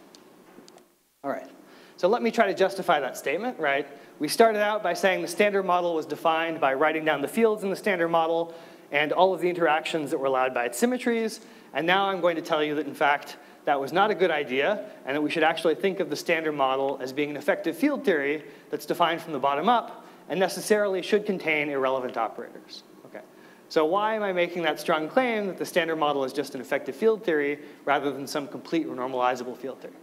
All right. So let me try to justify that statement, right? We started out by saying the standard model was defined by writing down the fields in the standard model and all of the interactions that were allowed by its symmetries. And now I'm going to tell you that, in fact, that was not a good idea, and that we should actually think of the standard model as being an effective field theory that's defined from the bottom up and necessarily should contain irrelevant operators. Okay. So why am I making that strong claim that the standard model is just an effective field theory rather than some complete normalizable field theory?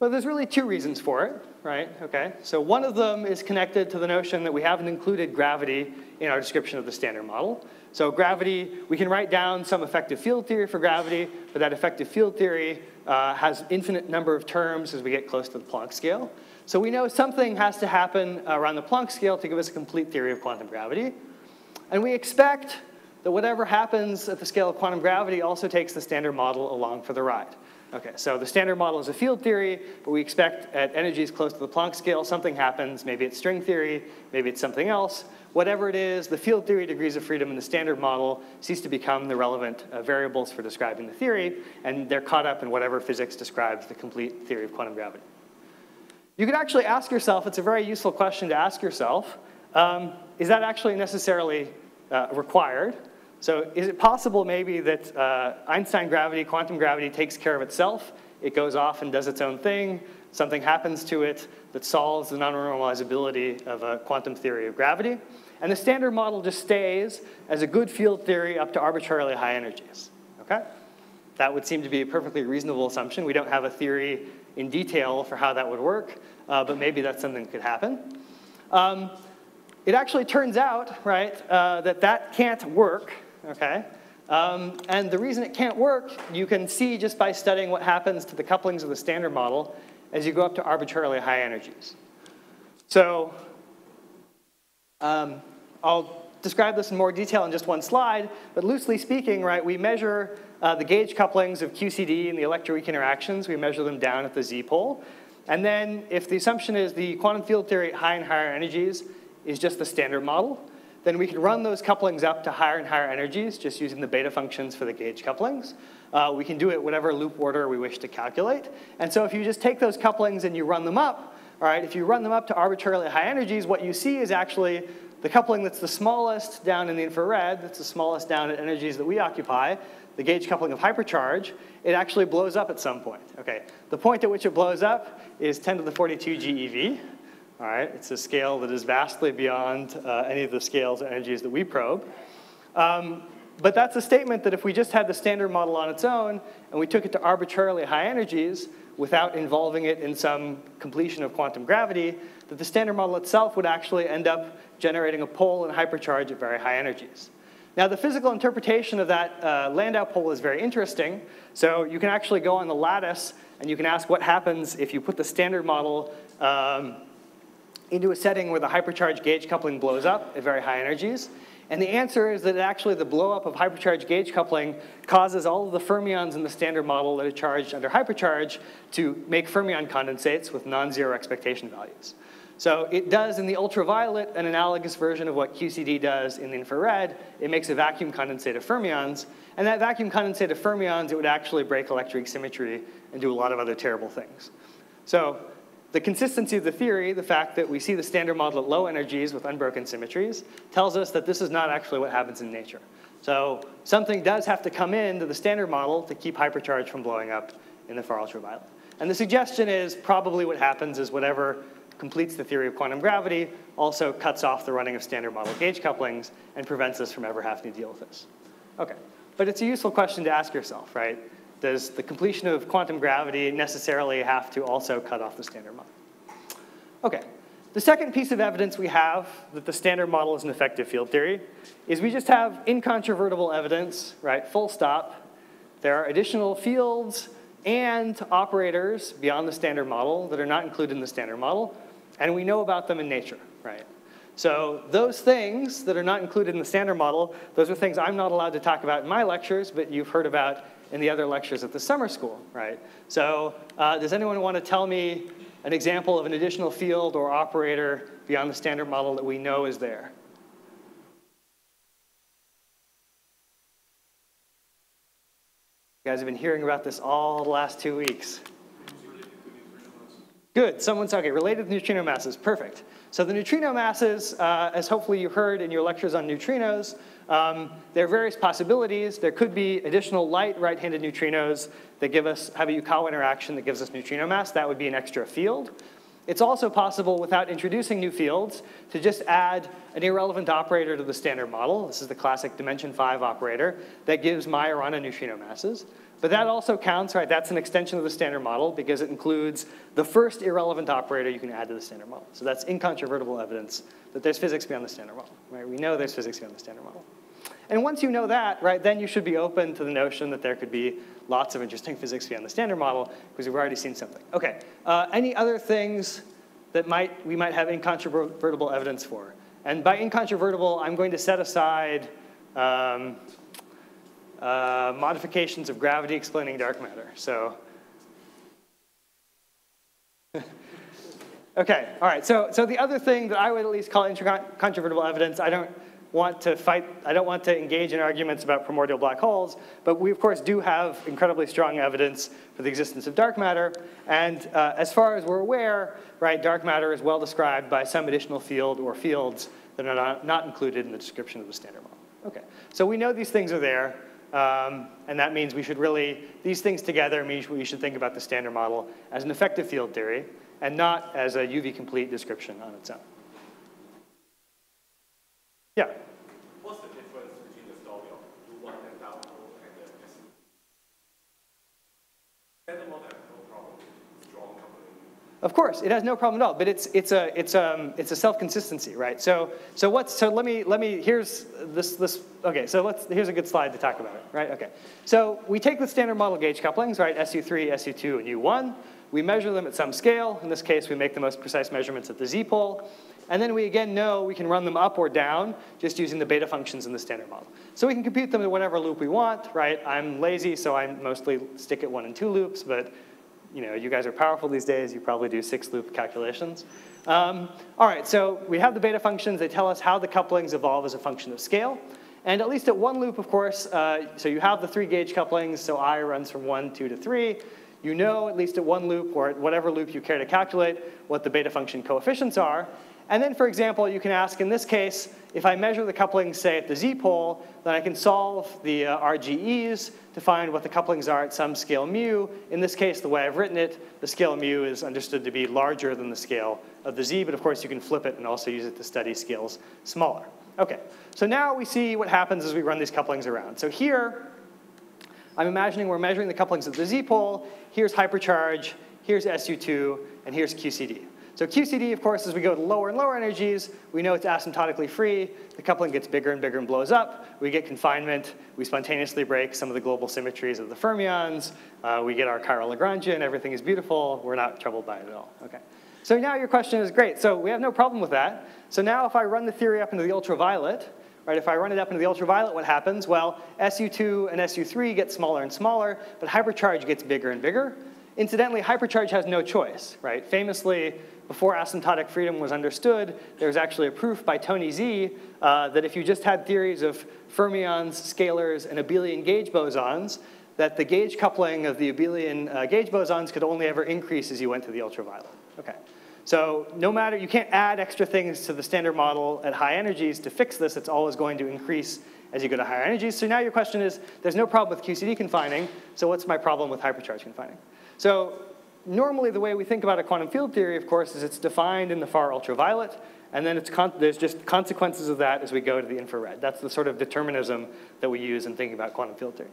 Well, there's really two reasons for it, right? Okay, so one of them is connected to the notion that we haven't included gravity in our description of the standard model. So gravity, we can write down some effective field theory for gravity, but that effective field theory uh, has infinite number of terms as we get close to the Planck scale. So we know something has to happen around the Planck scale to give us a complete theory of quantum gravity. And we expect that whatever happens at the scale of quantum gravity also takes the standard model along for the ride. Okay, so the standard model is a field theory, but we expect at energies close to the Planck scale, something happens. Maybe it's string theory, maybe it's something else. Whatever it is, the field theory degrees of freedom in the standard model cease to become the relevant uh, variables for describing the theory, and they're caught up in whatever physics describes the complete theory of quantum gravity. You could actually ask yourself, it's a very useful question to ask yourself, um, is that actually necessarily uh, required? So is it possible maybe that uh, Einstein gravity, quantum gravity takes care of itself? It goes off and does its own thing. Something happens to it that solves the non-normalizability of a quantum theory of gravity. And the standard model just stays as a good field theory up to arbitrarily high energies, okay? That would seem to be a perfectly reasonable assumption. We don't have a theory in detail for how that would work, uh, but maybe that's something that could happen. Um, it actually turns out, right, uh, that that can't work okay? Um, and the reason it can't work, you can see just by studying what happens to the couplings of the standard model as you go up to arbitrarily high energies. So um, I'll describe this in more detail in just one slide, but loosely speaking, right, we measure uh, the gauge couplings of QCD and the electroweak interactions. We measure them down at the z-pole. And then if the assumption is the quantum field theory at high and higher energies is just the standard model, then we can run those couplings up to higher and higher energies just using the beta functions for the gauge couplings. Uh, we can do it whatever loop order we wish to calculate. And so if you just take those couplings and you run them up, all right, if you run them up to arbitrarily high energies, what you see is actually the coupling that's the smallest down in the infrared, that's the smallest down at energies that we occupy, the gauge coupling of hypercharge, it actually blows up at some point. Okay, the point at which it blows up is 10 to the 42 GeV. All right, it's a scale that is vastly beyond uh, any of the scales or energies that we probe. Um, but that's a statement that if we just had the standard model on its own and we took it to arbitrarily high energies without involving it in some completion of quantum gravity, that the standard model itself would actually end up generating a pole and hypercharge at very high energies. Now, the physical interpretation of that uh, Landau pole is very interesting. So you can actually go on the lattice and you can ask what happens if you put the standard model um, into a setting where the hypercharge gauge coupling blows up at very high energies. And the answer is that actually the blowup of hypercharge gauge coupling causes all of the fermions in the standard model that are charged under hypercharge to make fermion condensates with non-zero expectation values. So it does in the ultraviolet an analogous version of what QCD does in the infrared. It makes a vacuum condensate of fermions, and that vacuum condensate of fermions, it would actually break electroweak symmetry and do a lot of other terrible things. So the consistency of the theory, the fact that we see the standard model at low energies with unbroken symmetries, tells us that this is not actually what happens in nature. So something does have to come into the standard model to keep hypercharge from blowing up in the far ultraviolet. And the suggestion is probably what happens is whatever completes the theory of quantum gravity also cuts off the running of standard model gauge couplings and prevents us from ever having to deal with this. Okay, but it's a useful question to ask yourself, right? Does the completion of quantum gravity necessarily have to also cut off the standard model? Okay, the second piece of evidence we have that the standard model is an effective field theory is we just have incontrovertible evidence, right, full stop. There are additional fields and operators beyond the standard model that are not included in the standard model, and we know about them in nature, right? So those things that are not included in the standard model, those are things I'm not allowed to talk about in my lectures, but you've heard about in the other lectures at the summer school, right? So uh, does anyone want to tell me an example of an additional field or operator beyond the standard model that we know is there? You guys have been hearing about this all the last two weeks. Good, someone's, okay, related to neutrino masses, perfect. So the neutrino masses, uh, as hopefully you heard in your lectures on neutrinos, um, there are various possibilities. There could be additional light right-handed neutrinos that give us, have a Yukawa interaction that gives us neutrino mass. That would be an extra field. It's also possible, without introducing new fields, to just add an irrelevant operator to the standard model. This is the classic dimension five operator that gives Majorana neutrino masses. But that also counts, right? That's an extension of the standard model because it includes the first irrelevant operator you can add to the standard model. So that's incontrovertible evidence that there's physics beyond the standard model, right? We know there's physics beyond the standard model. And once you know that, right, then you should be open to the notion that there could be lots of interesting physics beyond the standard model because we've already seen something. Okay, uh, any other things that might, we might have incontrovertible evidence for? And by incontrovertible, I'm going to set aside um, uh, modifications of gravity explaining dark matter. So, [laughs] okay, all right. So, so the other thing that I would at least call incontrovertible evidence, I don't want to fight, I don't want to engage in arguments about primordial black holes, but we of course do have incredibly strong evidence for the existence of dark matter. And uh, as far as we're aware, right, dark matter is well described by some additional field or fields that are not, not included in the description of the standard model. Okay, so we know these things are there. Um, and that means we should really, these things together means we should think about the standard model as an effective field theory and not as a UV complete description on its own. Yeah? What's the difference between the story of U1 Landau pole and the Standard model has no problem strong coupling. Of course, it has no problem at all, but it's, it's a, it's, um, it's a self-consistency, right? So, so what's, so let me, let me, here's this, this, okay, so let's, here's a good slide to talk about it, right? Okay, so we take the standard model gauge couplings, right, SU3, SU2, and U1, we measure them at some scale. In this case, we make the most precise measurements at the z-pole. And then we again know we can run them up or down just using the beta functions in the standard model. So we can compute them to whatever loop we want, right? I'm lazy, so I mostly stick at one and two loops, but you know, you guys are powerful these days, you probably do six loop calculations. Um, all right, so we have the beta functions. They tell us how the couplings evolve as a function of scale. And at least at one loop, of course, uh, so you have the three gauge couplings, so I runs from one, two to three. You know, at least at one loop, or at whatever loop you care to calculate, what the beta function coefficients are. And then, for example, you can ask, in this case, if I measure the couplings, say, at the z-pole, then I can solve the uh, RGEs to find what the couplings are at some scale mu. In this case, the way I've written it, the scale mu is understood to be larger than the scale of the z, but of course you can flip it and also use it to study scales smaller. Okay, so now we see what happens as we run these couplings around. So here, I'm imagining we're measuring the couplings at the z-pole. Here's hypercharge, here's SU2, and here's QCD. So QCD, of course, as we go to lower and lower energies, we know it's asymptotically free. The coupling gets bigger and bigger and blows up. We get confinement. We spontaneously break some of the global symmetries of the fermions. Uh, we get our chiral Lagrangian. Everything is beautiful. We're not troubled by it at all. Okay. So now your question is great. So we have no problem with that. So now if I run the theory up into the ultraviolet, right, if I run it up into the ultraviolet, what happens? Well, SU2 and SU3 get smaller and smaller, but hypercharge gets bigger and bigger. Incidentally, hypercharge has no choice, right? Famously, before asymptotic freedom was understood, there was actually a proof by Tony Zee uh, that if you just had theories of fermions, scalars, and abelian gauge bosons, that the gauge coupling of the abelian uh, gauge bosons could only ever increase as you went to the ultraviolet. Okay. So no matter, you can't add extra things to the standard model at high energies to fix this. It's always going to increase as you go to higher energies. So now your question is, there's no problem with QCD confining, so what's my problem with hypercharge confining? So normally the way we think about a quantum field theory, of course, is it's defined in the far ultraviolet, and then there's just consequences of that as we go to the infrared. That's the sort of determinism that we use in thinking about quantum field theory.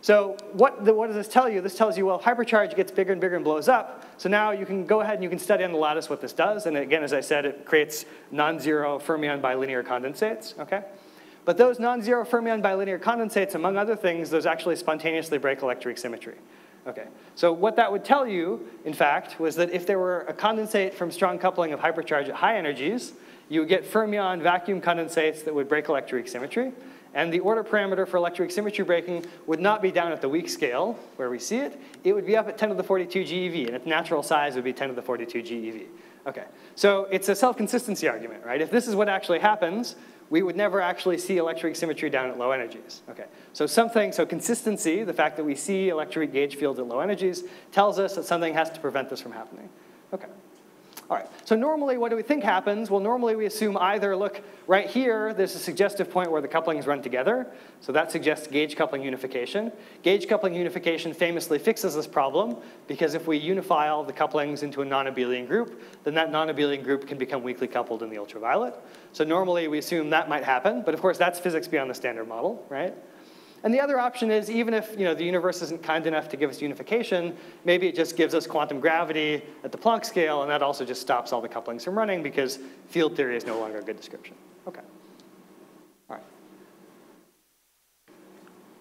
So what, the, what does this tell you? This tells you, well, hypercharge gets bigger and bigger and blows up. So now you can go ahead and you can study on the lattice what this does. And again, as I said, it creates non-zero fermion bilinear condensates, okay? But those non-zero fermion bilinear condensates, among other things, those actually spontaneously break electroweak symmetry. Okay, so what that would tell you, in fact, was that if there were a condensate from strong coupling of hypercharge at high energies, you would get fermion vacuum condensates that would break electroweak symmetry. And the order parameter for electroweak symmetry breaking would not be down at the weak scale, where we see it. It would be up at 10 to the 42 GeV, and its natural size would be 10 to the 42 GeV. Okay, so it's a self-consistency argument, right? If this is what actually happens, we would never actually see electroweak symmetry down at low energies. Okay, so something, so consistency, the fact that we see electroweak gauge fields at low energies, tells us that something has to prevent this from happening. Okay. All right, so normally what do we think happens? Well, normally we assume either, look, right here, there's a suggestive point where the couplings run together. So that suggests gauge coupling unification. Gauge coupling unification famously fixes this problem because if we unify all the couplings into a non-abelian group, then that non-abelian group can become weakly coupled in the ultraviolet. So normally we assume that might happen, but of course that's physics beyond the standard model, right? And the other option is even if you know, the universe isn't kind enough to give us unification, maybe it just gives us quantum gravity at the Planck scale, and that also just stops all the couplings from running because field theory is no longer a good description. Okay. All right.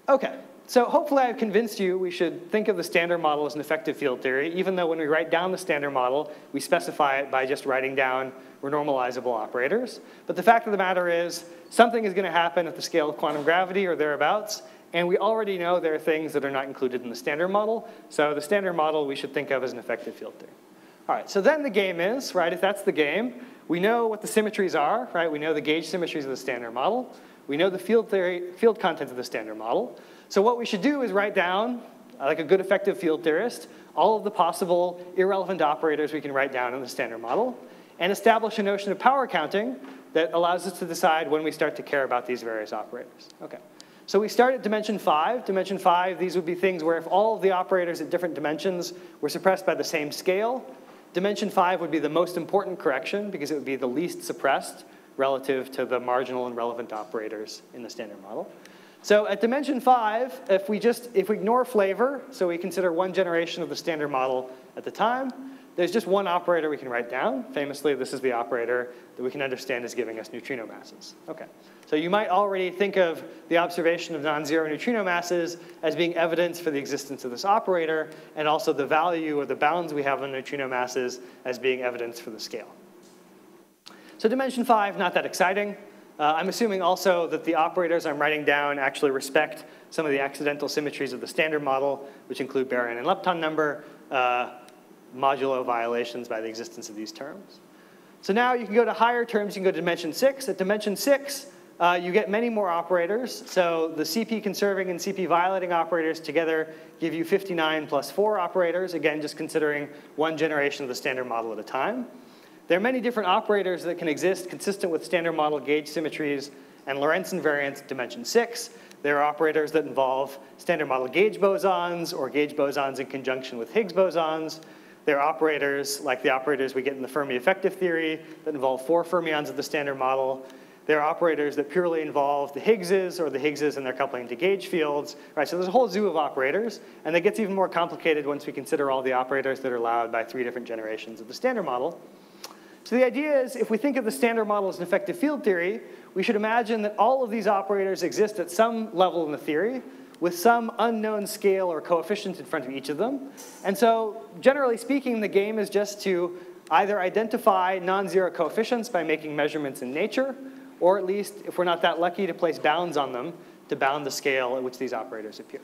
Okay, so hopefully I've convinced you we should think of the standard model as an effective field theory, even though when we write down the standard model, we specify it by just writing down renormalizable operators. But the fact of the matter is, something is going to happen at the scale of quantum gravity or thereabouts, and we already know there are things that are not included in the standard model. So the standard model we should think of as an effective field theory. All right, so then the game is, right, if that's the game, we know what the symmetries are, right? We know the gauge symmetries of the standard model. We know the field theory, field content of the standard model. So what we should do is write down, uh, like a good effective field theorist, all of the possible irrelevant operators we can write down in the standard model and establish a notion of power counting that allows us to decide when we start to care about these various operators. Okay. So we start at dimension five. Dimension five, these would be things where if all of the operators at different dimensions were suppressed by the same scale, dimension five would be the most important correction because it would be the least suppressed relative to the marginal and relevant operators in the standard model. So at dimension five, if we just, if we ignore flavor, so we consider one generation of the standard model at the time, there's just one operator we can write down. Famously, this is the operator that we can understand is giving us neutrino masses. Okay, so you might already think of the observation of non-zero neutrino masses as being evidence for the existence of this operator, and also the value or the bounds we have on neutrino masses as being evidence for the scale. So dimension five, not that exciting. Uh, I'm assuming also that the operators I'm writing down actually respect some of the accidental symmetries of the standard model, which include baryon and lepton number, uh, modulo violations by the existence of these terms. So now you can go to higher terms, you can go to dimension six. At dimension six, uh, you get many more operators. So the CP conserving and CP violating operators together give you 59 plus four operators, again, just considering one generation of the standard model at a time. There are many different operators that can exist consistent with standard model gauge symmetries and Lorentz invariance dimension six. There are operators that involve standard model gauge bosons or gauge bosons in conjunction with Higgs bosons. There are operators, like the operators we get in the Fermi effective theory, that involve four fermions of the standard model. There are operators that purely involve the Higgses or the Higgses and their coupling to gauge fields. Right, so there's a whole zoo of operators, and it gets even more complicated once we consider all the operators that are allowed by three different generations of the standard model. So the idea is if we think of the standard model as an effective field theory, we should imagine that all of these operators exist at some level in the theory, with some unknown scale or coefficient in front of each of them. And so generally speaking, the game is just to either identify non-zero coefficients by making measurements in nature, or at least, if we're not that lucky, to place bounds on them to bound the scale at which these operators appear.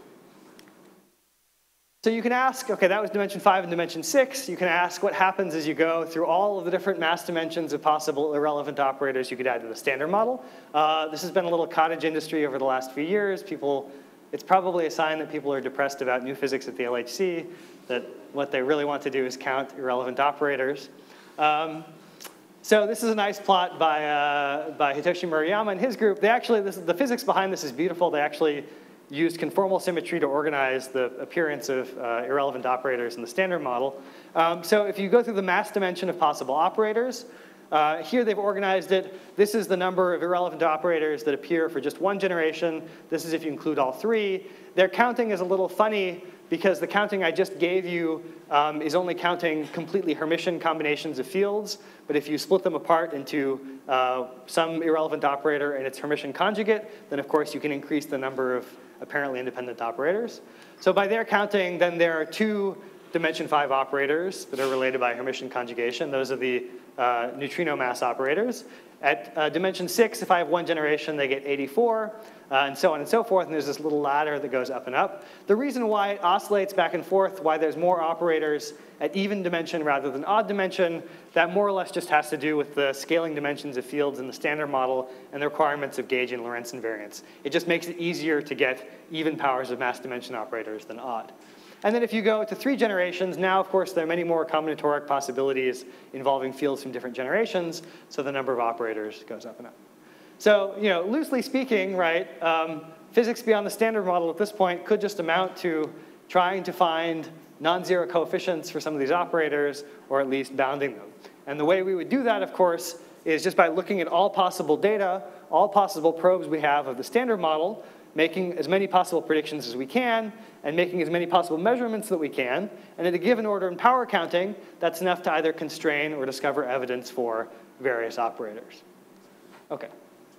So you can ask, okay, that was dimension five and dimension six. You can ask what happens as you go through all of the different mass dimensions of possible irrelevant operators you could add to the standard model. Uh, this has been a little cottage industry over the last few years. People, it's probably a sign that people are depressed about new physics at the LHC, that what they really want to do is count irrelevant operators. Um, so this is a nice plot by, uh, by Hitoshi Murayama and his group. They actually, this, the physics behind this is beautiful. They actually used conformal symmetry to organize the appearance of uh, irrelevant operators in the standard model. Um, so if you go through the mass dimension of possible operators, uh, here they've organized it. This is the number of irrelevant operators that appear for just one generation. This is if you include all three. Their counting is a little funny because the counting I just gave you um, is only counting completely Hermitian combinations of fields. But if you split them apart into uh, some irrelevant operator and its Hermitian conjugate, then of course you can increase the number of apparently independent operators. So by their counting, then there are two dimension five operators that are related by Hermitian conjugation. Those are the uh, neutrino mass operators. At uh, dimension six, if I have one generation, they get 84, uh, and so on and so forth, and there's this little ladder that goes up and up. The reason why it oscillates back and forth, why there's more operators at even dimension rather than odd dimension, that more or less just has to do with the scaling dimensions of fields in the standard model and the requirements of gauge and Lorentz invariance. It just makes it easier to get even powers of mass dimension operators than odd. And then if you go to three generations, now of course there are many more combinatoric possibilities involving fields from different generations, so the number of operators goes up and up. So, you know, loosely speaking, right, um, physics beyond the standard model at this point could just amount to trying to find non-zero coefficients for some of these operators, or at least bounding them. And the way we would do that, of course, is just by looking at all possible data, all possible probes we have of the standard model, making as many possible predictions as we can, and making as many possible measurements that we can. And at a given order in power counting, that's enough to either constrain or discover evidence for various operators. Okay,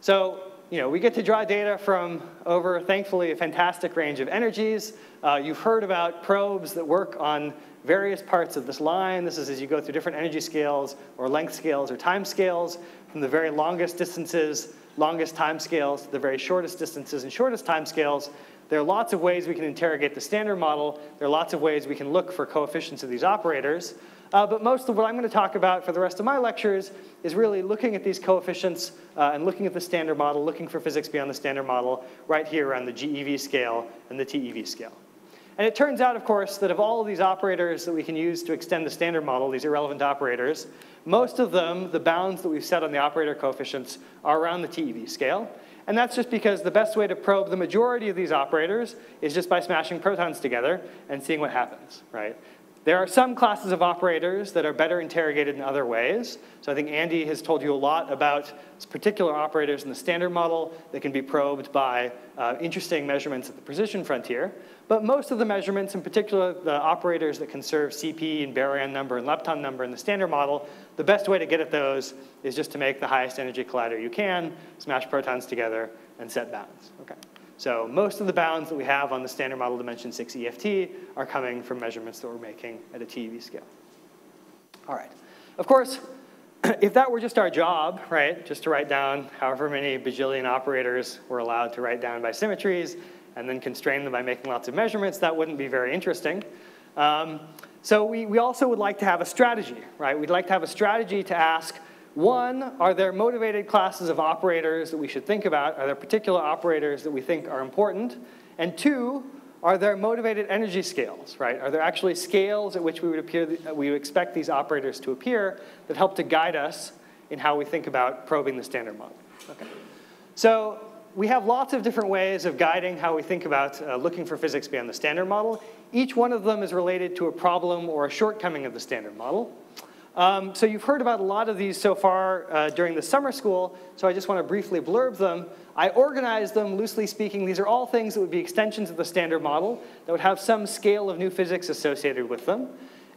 so you know, we get to draw data from over, thankfully, a fantastic range of energies. Uh, you've heard about probes that work on various parts of this line. This is as you go through different energy scales or length scales or time scales from the very longest distances, longest time scales, the very shortest distances and shortest time scales. There are lots of ways we can interrogate the standard model. There are lots of ways we can look for coefficients of these operators. Uh, but most of what I'm going to talk about for the rest of my lectures is really looking at these coefficients uh, and looking at the standard model, looking for physics beyond the standard model right here around the GeV scale and the TeV scale. And it turns out, of course, that of all of these operators that we can use to extend the standard model, these irrelevant operators, most of them, the bounds that we've set on the operator coefficients, are around the TeV scale. And that's just because the best way to probe the majority of these operators is just by smashing protons together and seeing what happens, right? There are some classes of operators that are better interrogated in other ways. So I think Andy has told you a lot about particular operators in the standard model that can be probed by uh, interesting measurements at the precision frontier. But most of the measurements, in particular the operators that conserve CP and baryon number and lepton number in the standard model, the best way to get at those is just to make the highest energy collider you can, smash protons together, and set bounds. Okay. So most of the bounds that we have on the standard model dimension 6 EFT are coming from measurements that we're making at a TeV scale. All right. Of course, [clears throat] if that were just our job, right, just to write down however many bajillion operators we're allowed to write down by symmetries and then constrain them by making lots of measurements, that wouldn't be very interesting. Um, so we, we also would like to have a strategy, right? We'd like to have a strategy to ask, one, are there motivated classes of operators that we should think about? Are there particular operators that we think are important? And two, are there motivated energy scales, right? Are there actually scales at which we would, appear, we would expect these operators to appear that help to guide us in how we think about probing the standard model? Okay. So we have lots of different ways of guiding how we think about uh, looking for physics beyond the standard model. Each one of them is related to a problem or a shortcoming of the standard model. Um, so you've heard about a lot of these so far uh, during the summer school, so I just want to briefly blurb them. I organized them, loosely speaking. These are all things that would be extensions of the standard model that would have some scale of new physics associated with them.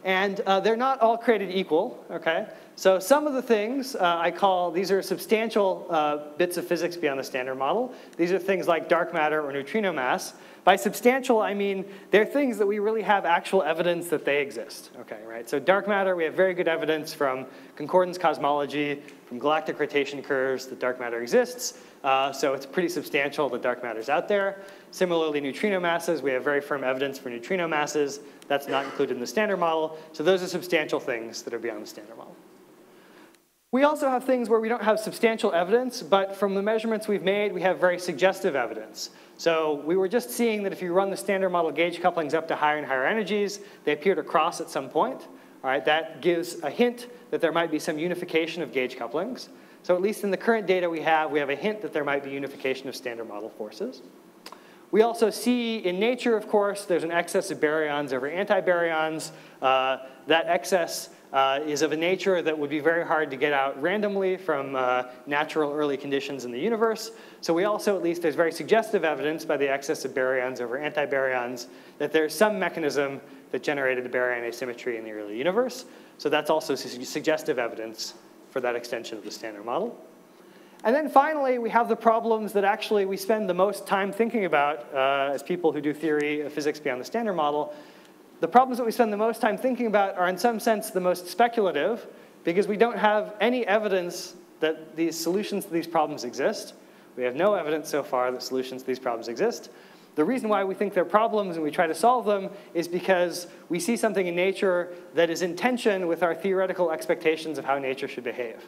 And uh, they're not all created equal, okay? So some of the things uh, I call, these are substantial uh, bits of physics beyond the standard model. These are things like dark matter or neutrino mass. By substantial, I mean they're things that we really have actual evidence that they exist. Okay, right? So dark matter, we have very good evidence from concordance cosmology, from galactic rotation curves that dark matter exists. Uh, so it's pretty substantial that dark matter's out there. Similarly, neutrino masses, we have very firm evidence for neutrino masses. That's not included in the standard model. So those are substantial things that are beyond the standard model. We also have things where we don't have substantial evidence, but from the measurements we've made, we have very suggestive evidence. So we were just seeing that if you run the standard model gauge couplings up to higher and higher energies, they appear to cross at some point. All right, that gives a hint that there might be some unification of gauge couplings. So at least in the current data we have, we have a hint that there might be unification of standard model forces. We also see in nature, of course, there's an excess of baryons over antibaryons. Uh, that excess uh, is of a nature that would be very hard to get out randomly from uh, natural early conditions in the universe. So we also, at least there's very suggestive evidence by the excess of baryons over antibaryons that there's some mechanism that generated the baryon asymmetry in the early universe. So that's also su suggestive evidence for that extension of the standard model. And then finally, we have the problems that actually we spend the most time thinking about uh, as people who do theory of physics beyond the standard model, the problems that we spend the most time thinking about are in some sense the most speculative because we don't have any evidence that these solutions to these problems exist. We have no evidence so far that solutions to these problems exist. The reason why we think they're problems and we try to solve them is because we see something in nature that is in tension with our theoretical expectations of how nature should behave.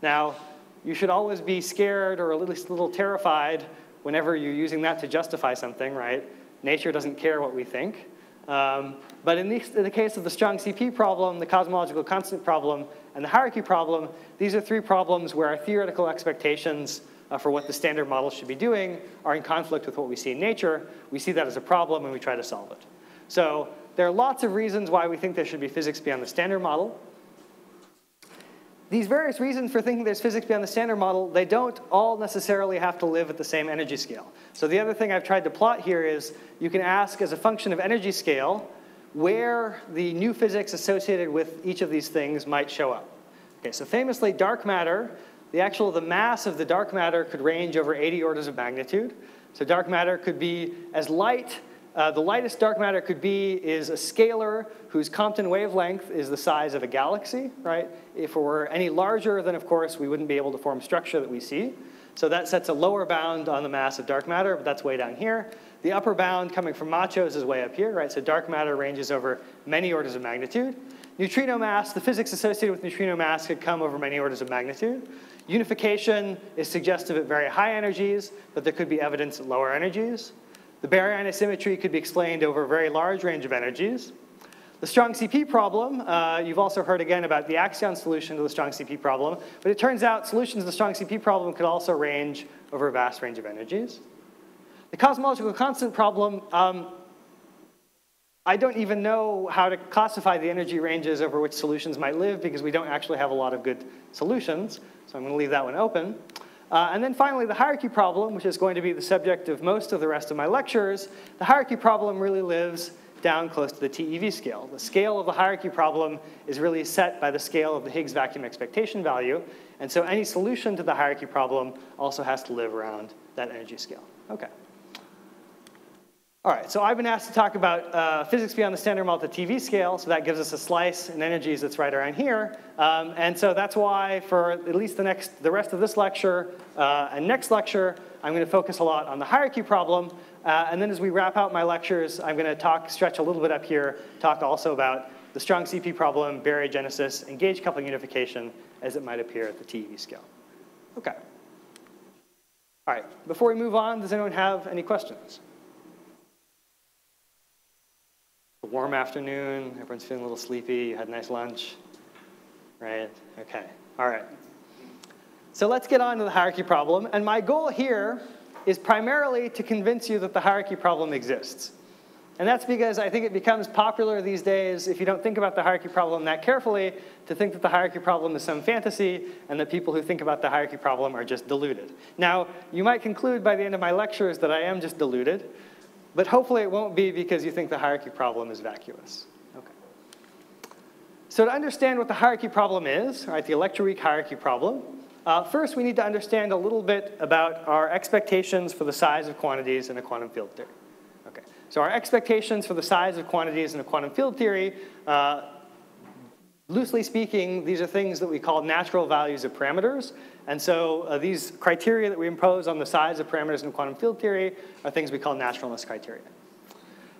Now, you should always be scared or at least a little terrified whenever you're using that to justify something, right? Nature doesn't care what we think. Um, but in, in the case of the strong CP problem, the cosmological constant problem, and the hierarchy problem, these are three problems where our theoretical expectations uh, for what the standard model should be doing are in conflict with what we see in nature. We see that as a problem and we try to solve it. So there are lots of reasons why we think there should be physics beyond the standard model. These various reasons for thinking there's physics beyond the standard model, they don't all necessarily have to live at the same energy scale. So the other thing I've tried to plot here is you can ask as a function of energy scale where the new physics associated with each of these things might show up. Okay, so famously dark matter, the actual the mass of the dark matter could range over 80 orders of magnitude. So dark matter could be as light uh, the lightest dark matter could be is a scalar whose Compton wavelength is the size of a galaxy, right? If it were any larger, then of course we wouldn't be able to form structure that we see. So that sets a lower bound on the mass of dark matter, but that's way down here. The upper bound coming from machos is way up here, right? So dark matter ranges over many orders of magnitude. Neutrino mass, the physics associated with neutrino mass could come over many orders of magnitude. Unification is suggestive at very high energies, but there could be evidence at lower energies. The baryon asymmetry could be explained over a very large range of energies. The strong CP problem, uh, you've also heard again about the axion solution to the strong CP problem, but it turns out solutions to the strong CP problem could also range over a vast range of energies. The cosmological constant problem, um, I don't even know how to classify the energy ranges over which solutions might live because we don't actually have a lot of good solutions, so I'm going to leave that one open. Uh, and then finally, the hierarchy problem, which is going to be the subject of most of the rest of my lectures. The hierarchy problem really lives down close to the TeV scale. The scale of the hierarchy problem is really set by the scale of the Higgs vacuum expectation value. And so any solution to the hierarchy problem also has to live around that energy scale. Okay. All right, so I've been asked to talk about uh, physics beyond the standard model at the TeV scale, so that gives us a slice in energies that's right around here. Um, and so that's why for at least the next, the rest of this lecture uh, and next lecture, I'm gonna focus a lot on the hierarchy problem. Uh, and then as we wrap out my lectures, I'm gonna talk, stretch a little bit up here, talk also about the strong CP problem, baryogenesis, and gauge coupling unification as it might appear at the TeV scale. Okay. All right, before we move on, does anyone have any questions? a warm afternoon, everyone's feeling a little sleepy, you had a nice lunch, right? Okay, all right. So let's get on to the hierarchy problem. And my goal here is primarily to convince you that the hierarchy problem exists. And that's because I think it becomes popular these days, if you don't think about the hierarchy problem that carefully, to think that the hierarchy problem is some fantasy and that people who think about the hierarchy problem are just deluded. Now, you might conclude by the end of my lectures that I am just deluded, but hopefully it won't be because you think the hierarchy problem is vacuous. Okay. So to understand what the hierarchy problem is, right, the electroweak hierarchy problem, uh, first we need to understand a little bit about our expectations for the size of quantities in a quantum field theory. Okay. So our expectations for the size of quantities in a quantum field theory uh, loosely speaking, these are things that we call natural values of parameters. And so uh, these criteria that we impose on the size of parameters in quantum field theory are things we call naturalness criteria.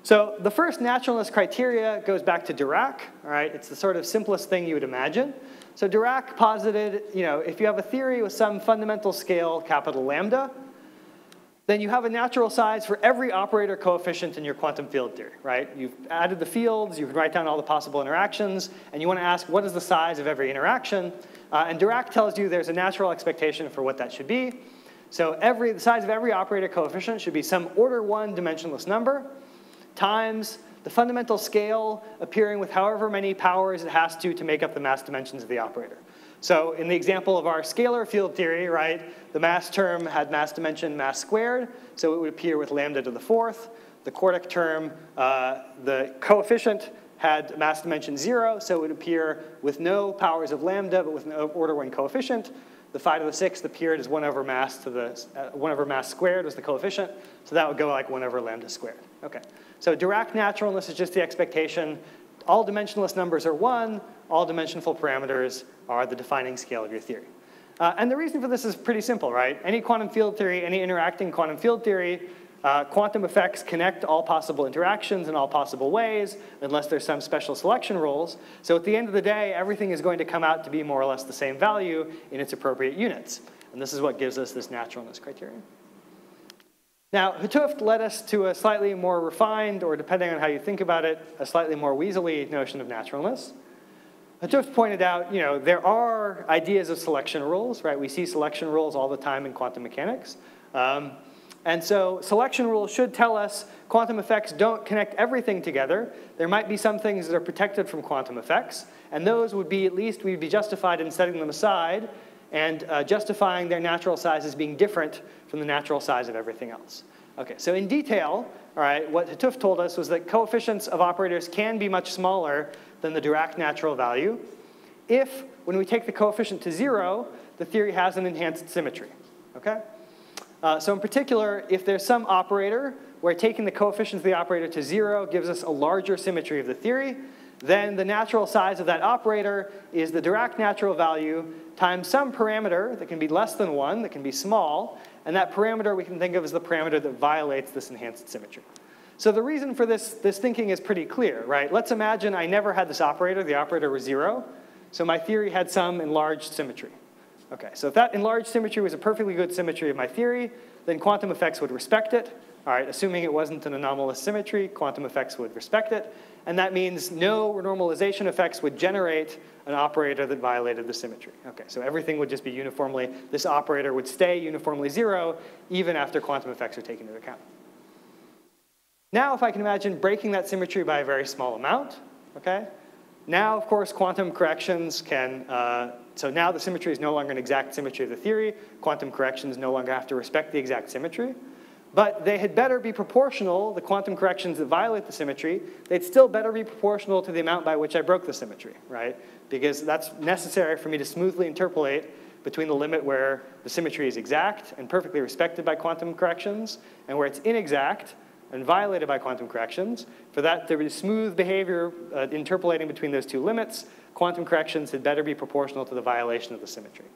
So the first naturalness criteria goes back to Dirac, all right? It's the sort of simplest thing you would imagine. So Dirac posited, you know, if you have a theory with some fundamental scale, capital lambda, then you have a natural size for every operator coefficient in your quantum field theory, right? You've added the fields, you can write down all the possible interactions, and you want to ask what is the size of every interaction. Uh, and Dirac tells you there's a natural expectation for what that should be. So every, the size of every operator coefficient should be some order one dimensionless number times the fundamental scale appearing with however many powers it has to to make up the mass dimensions of the operator. So in the example of our scalar field theory, right, the mass term had mass dimension mass squared, so it would appear with lambda to the fourth. The quartic term, uh, the coefficient had mass dimension zero, so it would appear with no powers of lambda, but with an order one coefficient. The phi to the sixth appeared as one over mass to the, uh, one over mass squared was the coefficient, so that would go like one over lambda squared. Okay, so Dirac naturalness is just the expectation. All dimensionless numbers are one, all dimensionful parameters are the defining scale of your theory. Uh, and the reason for this is pretty simple, right? Any quantum field theory, any interacting quantum field theory, uh, quantum effects connect all possible interactions in all possible ways, unless there's some special selection rules. So at the end of the day, everything is going to come out to be more or less the same value in its appropriate units. And this is what gives us this naturalness criterion. Now, 't Hooft led us to a slightly more refined, or depending on how you think about it, a slightly more weaselly notion of naturalness. Hooft pointed out, you know, there are ideas of selection rules, right? We see selection rules all the time in quantum mechanics. Um, and so selection rules should tell us quantum effects don't connect everything together. There might be some things that are protected from quantum effects, and those would be, at least we'd be justified in setting them aside and uh, justifying their natural size as being different from the natural size of everything else. Okay, so in detail, all right, what Hooft told us was that coefficients of operators can be much smaller than the Dirac natural value if, when we take the coefficient to zero, the theory has an enhanced symmetry, okay? Uh, so in particular, if there's some operator where taking the coefficients of the operator to zero gives us a larger symmetry of the theory, then the natural size of that operator is the Dirac natural value times some parameter that can be less than one, that can be small, and that parameter we can think of as the parameter that violates this enhanced symmetry. So the reason for this, this thinking is pretty clear, right? Let's imagine I never had this operator, the operator was zero, so my theory had some enlarged symmetry. Okay, so if that enlarged symmetry was a perfectly good symmetry of my theory, then quantum effects would respect it. All right, assuming it wasn't an anomalous symmetry, quantum effects would respect it. And that means no renormalization effects would generate an operator that violated the symmetry. Okay, so everything would just be uniformly, this operator would stay uniformly zero even after quantum effects are taken into account. Now, if I can imagine breaking that symmetry by a very small amount, okay? Now, of course, quantum corrections can uh, so now the symmetry is no longer an exact symmetry of the theory. Quantum corrections no longer have to respect the exact symmetry. But they had better be proportional, the quantum corrections that violate the symmetry, they'd still better be proportional to the amount by which I broke the symmetry, right? Because that's necessary for me to smoothly interpolate between the limit where the symmetry is exact and perfectly respected by quantum corrections and where it's inexact and violated by quantum corrections. For that, there be smooth behavior uh, interpolating between those two limits quantum corrections had better be proportional to the violation of the symmetry.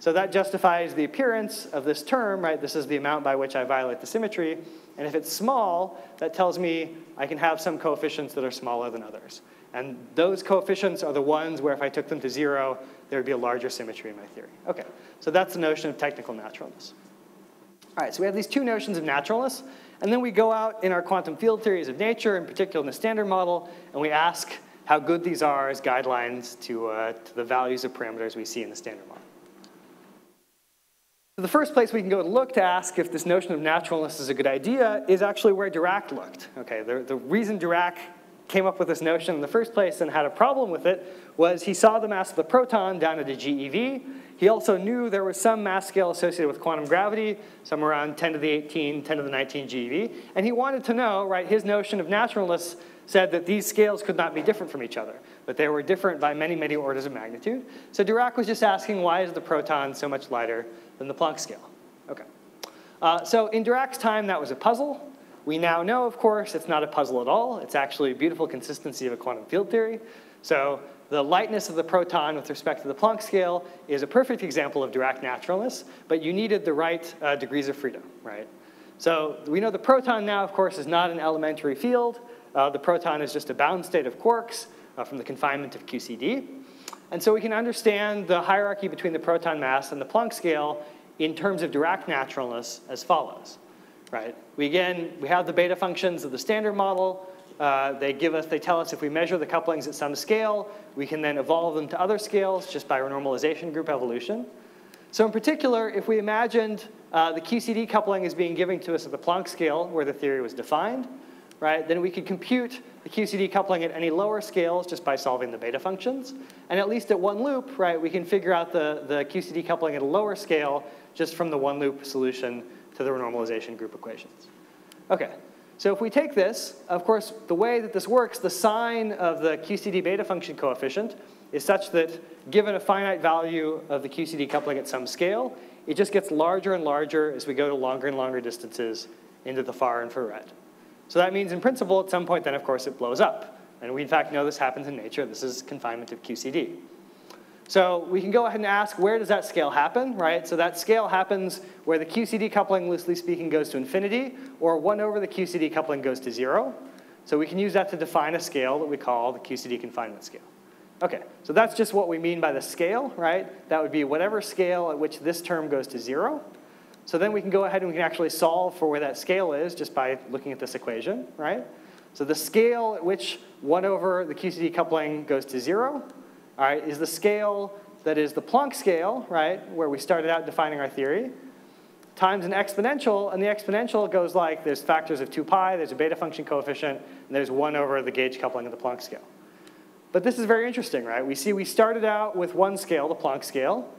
So that justifies the appearance of this term, right? This is the amount by which I violate the symmetry. And if it's small, that tells me I can have some coefficients that are smaller than others. And those coefficients are the ones where if I took them to zero, there would be a larger symmetry in my theory. Okay, so that's the notion of technical naturalness. All right, so we have these two notions of naturalness, and then we go out in our quantum field theories of nature, in particular in the standard model, and we ask how good these are as guidelines to, uh, to the values of parameters we see in the standard model. So the first place we can go to look to ask if this notion of naturalness is a good idea is actually where Dirac looked. Okay, the, the reason Dirac came up with this notion in the first place and had a problem with it was he saw the mass of the proton down at a GeV. He also knew there was some mass scale associated with quantum gravity, somewhere around 10 to the 18, 10 to the 19 GeV. And he wanted to know, right, his notion of naturalness said that these scales could not be different from each other, but they were different by many, many orders of magnitude. So Dirac was just asking, why is the proton so much lighter than the Planck scale? Okay. Uh, so in Dirac's time, that was a puzzle. We now know, of course, it's not a puzzle at all. It's actually a beautiful consistency of a quantum field theory. So the lightness of the proton with respect to the Planck scale is a perfect example of Dirac naturalness, but you needed the right uh, degrees of freedom, right? So we know the proton now, of course, is not an elementary field. Uh, the proton is just a bound state of quarks uh, from the confinement of QCD. And so we can understand the hierarchy between the proton mass and the Planck scale in terms of Dirac naturalness as follows, right? We again, we have the beta functions of the standard model. Uh, they give us, they tell us if we measure the couplings at some scale, we can then evolve them to other scales just by renormalization group evolution. So in particular, if we imagined uh, the QCD coupling is being given to us at the Planck scale where the theory was defined, right, then we could compute the QCD coupling at any lower scales just by solving the beta functions. And at least at one loop, right, we can figure out the, the QCD coupling at a lower scale just from the one loop solution to the renormalization group equations. Okay, so if we take this, of course, the way that this works, the sign of the QCD beta function coefficient is such that given a finite value of the QCD coupling at some scale, it just gets larger and larger as we go to longer and longer distances into the far infrared. So that means in principle, at some point then, of course, it blows up. And we in fact know this happens in nature. This is confinement of QCD. So we can go ahead and ask, where does that scale happen, right? So that scale happens where the QCD coupling, loosely speaking, goes to infinity, or 1 over the QCD coupling goes to 0. So we can use that to define a scale that we call the QCD confinement scale. Okay, so that's just what we mean by the scale, right? That would be whatever scale at which this term goes to 0. So then we can go ahead and we can actually solve for where that scale is just by looking at this equation, right? So the scale at which 1 over the QCD coupling goes to 0 all right, is the scale that is the Planck scale, right, where we started out defining our theory, times an exponential, and the exponential goes like there's factors of 2 pi, there's a beta function coefficient, and there's 1 over the gauge coupling of the Planck scale. But this is very interesting, right? We see we started out with one scale, the Planck scale,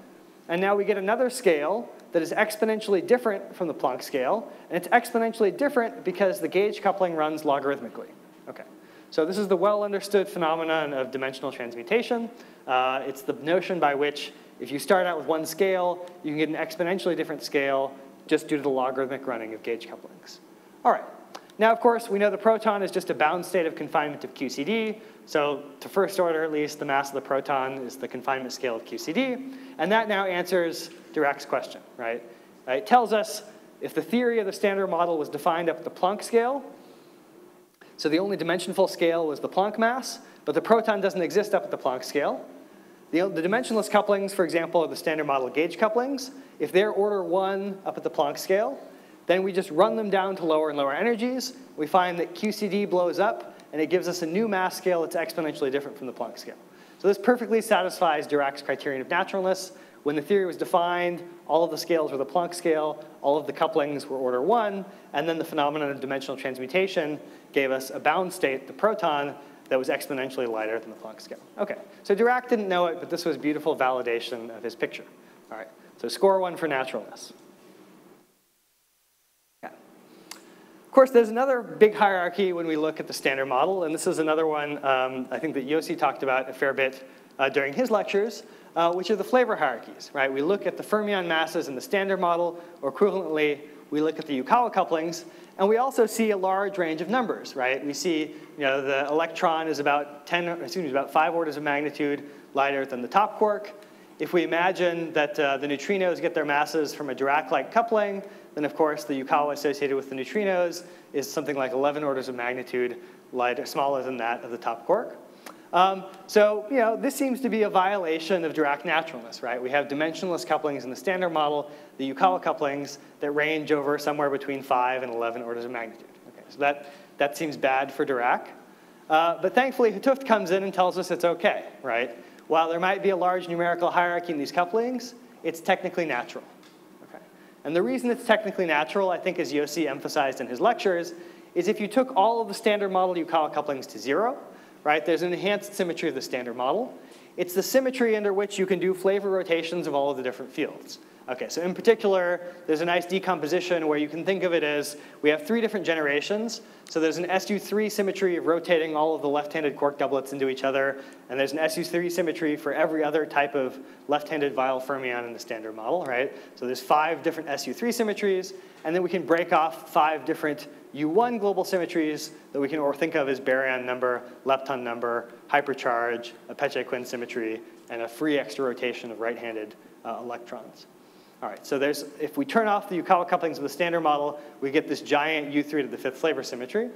and now we get another scale that is exponentially different from the Planck scale, and it's exponentially different because the gauge coupling runs logarithmically. Okay. So this is the well understood phenomenon of dimensional transmutation. Uh, it's the notion by which if you start out with one scale, you can get an exponentially different scale just due to the logarithmic running of gauge couplings. All right. Now, of course, we know the proton is just a bound state of confinement of QCD. So to first order, at least, the mass of the proton is the confinement scale of QCD. And that now answers Dirac's question, right? It tells us if the theory of the standard model was defined up at the Planck scale, so the only dimensionful scale was the Planck mass, but the proton doesn't exist up at the Planck scale. The, the dimensionless couplings, for example, are the standard model gauge couplings. If they're order one up at the Planck scale, then we just run them down to lower and lower energies. We find that QCD blows up, and it gives us a new mass scale that's exponentially different from the Planck scale. So this perfectly satisfies Dirac's criterion of naturalness. When the theory was defined, all of the scales were the Planck scale, all of the couplings were order one, and then the phenomenon of dimensional transmutation gave us a bound state, the proton, that was exponentially lighter than the Planck scale. Okay, so Dirac didn't know it, but this was beautiful validation of his picture. All right, so score one for naturalness. Yeah. Of course, there's another big hierarchy when we look at the standard model, and this is another one um, I think that Yossi talked about a fair bit uh, during his lectures, uh, which are the flavor hierarchies, right? We look at the fermion masses in the standard model, or equivalently, we look at the Yukawa couplings, and we also see a large range of numbers, right? We see, you know, the electron is about 10, excuse me, about five orders of magnitude lighter than the top quark. If we imagine that uh, the neutrinos get their masses from a Dirac-like coupling, then of course the Yukawa associated with the neutrinos is something like 11 orders of magnitude lighter, smaller than that of the top quark. Um, so, you know, this seems to be a violation of Dirac naturalness, right? We have dimensionless couplings in the standard model, the Yukawa couplings that range over somewhere between 5 and 11 orders of magnitude. Okay, so that, that seems bad for Dirac. Uh, but thankfully, 't comes in and tells us it's okay, right? While there might be a large numerical hierarchy in these couplings, it's technically natural. Okay? And the reason it's technically natural, I think as Yossi emphasized in his lectures, is if you took all of the standard model Yukawa couplings to zero, right? There's an enhanced symmetry of the standard model. It's the symmetry under which you can do flavor rotations of all of the different fields. Okay, so in particular, there's a nice decomposition where you can think of it as we have three different generations. So there's an SU3 symmetry of rotating all of the left-handed quark doublets into each other, and there's an SU3 symmetry for every other type of left-handed Weyl fermion in the standard model, right? So there's five different SU3 symmetries, and then we can break off five different U1 global symmetries that we can think of as baryon number, lepton number, hypercharge, a Peccei-Quinn symmetry, and a free extra rotation of right-handed uh, electrons. All right, so there's, if we turn off the Yukawa couplings of the standard model, we get this giant U3 to the fifth flavor symmetry.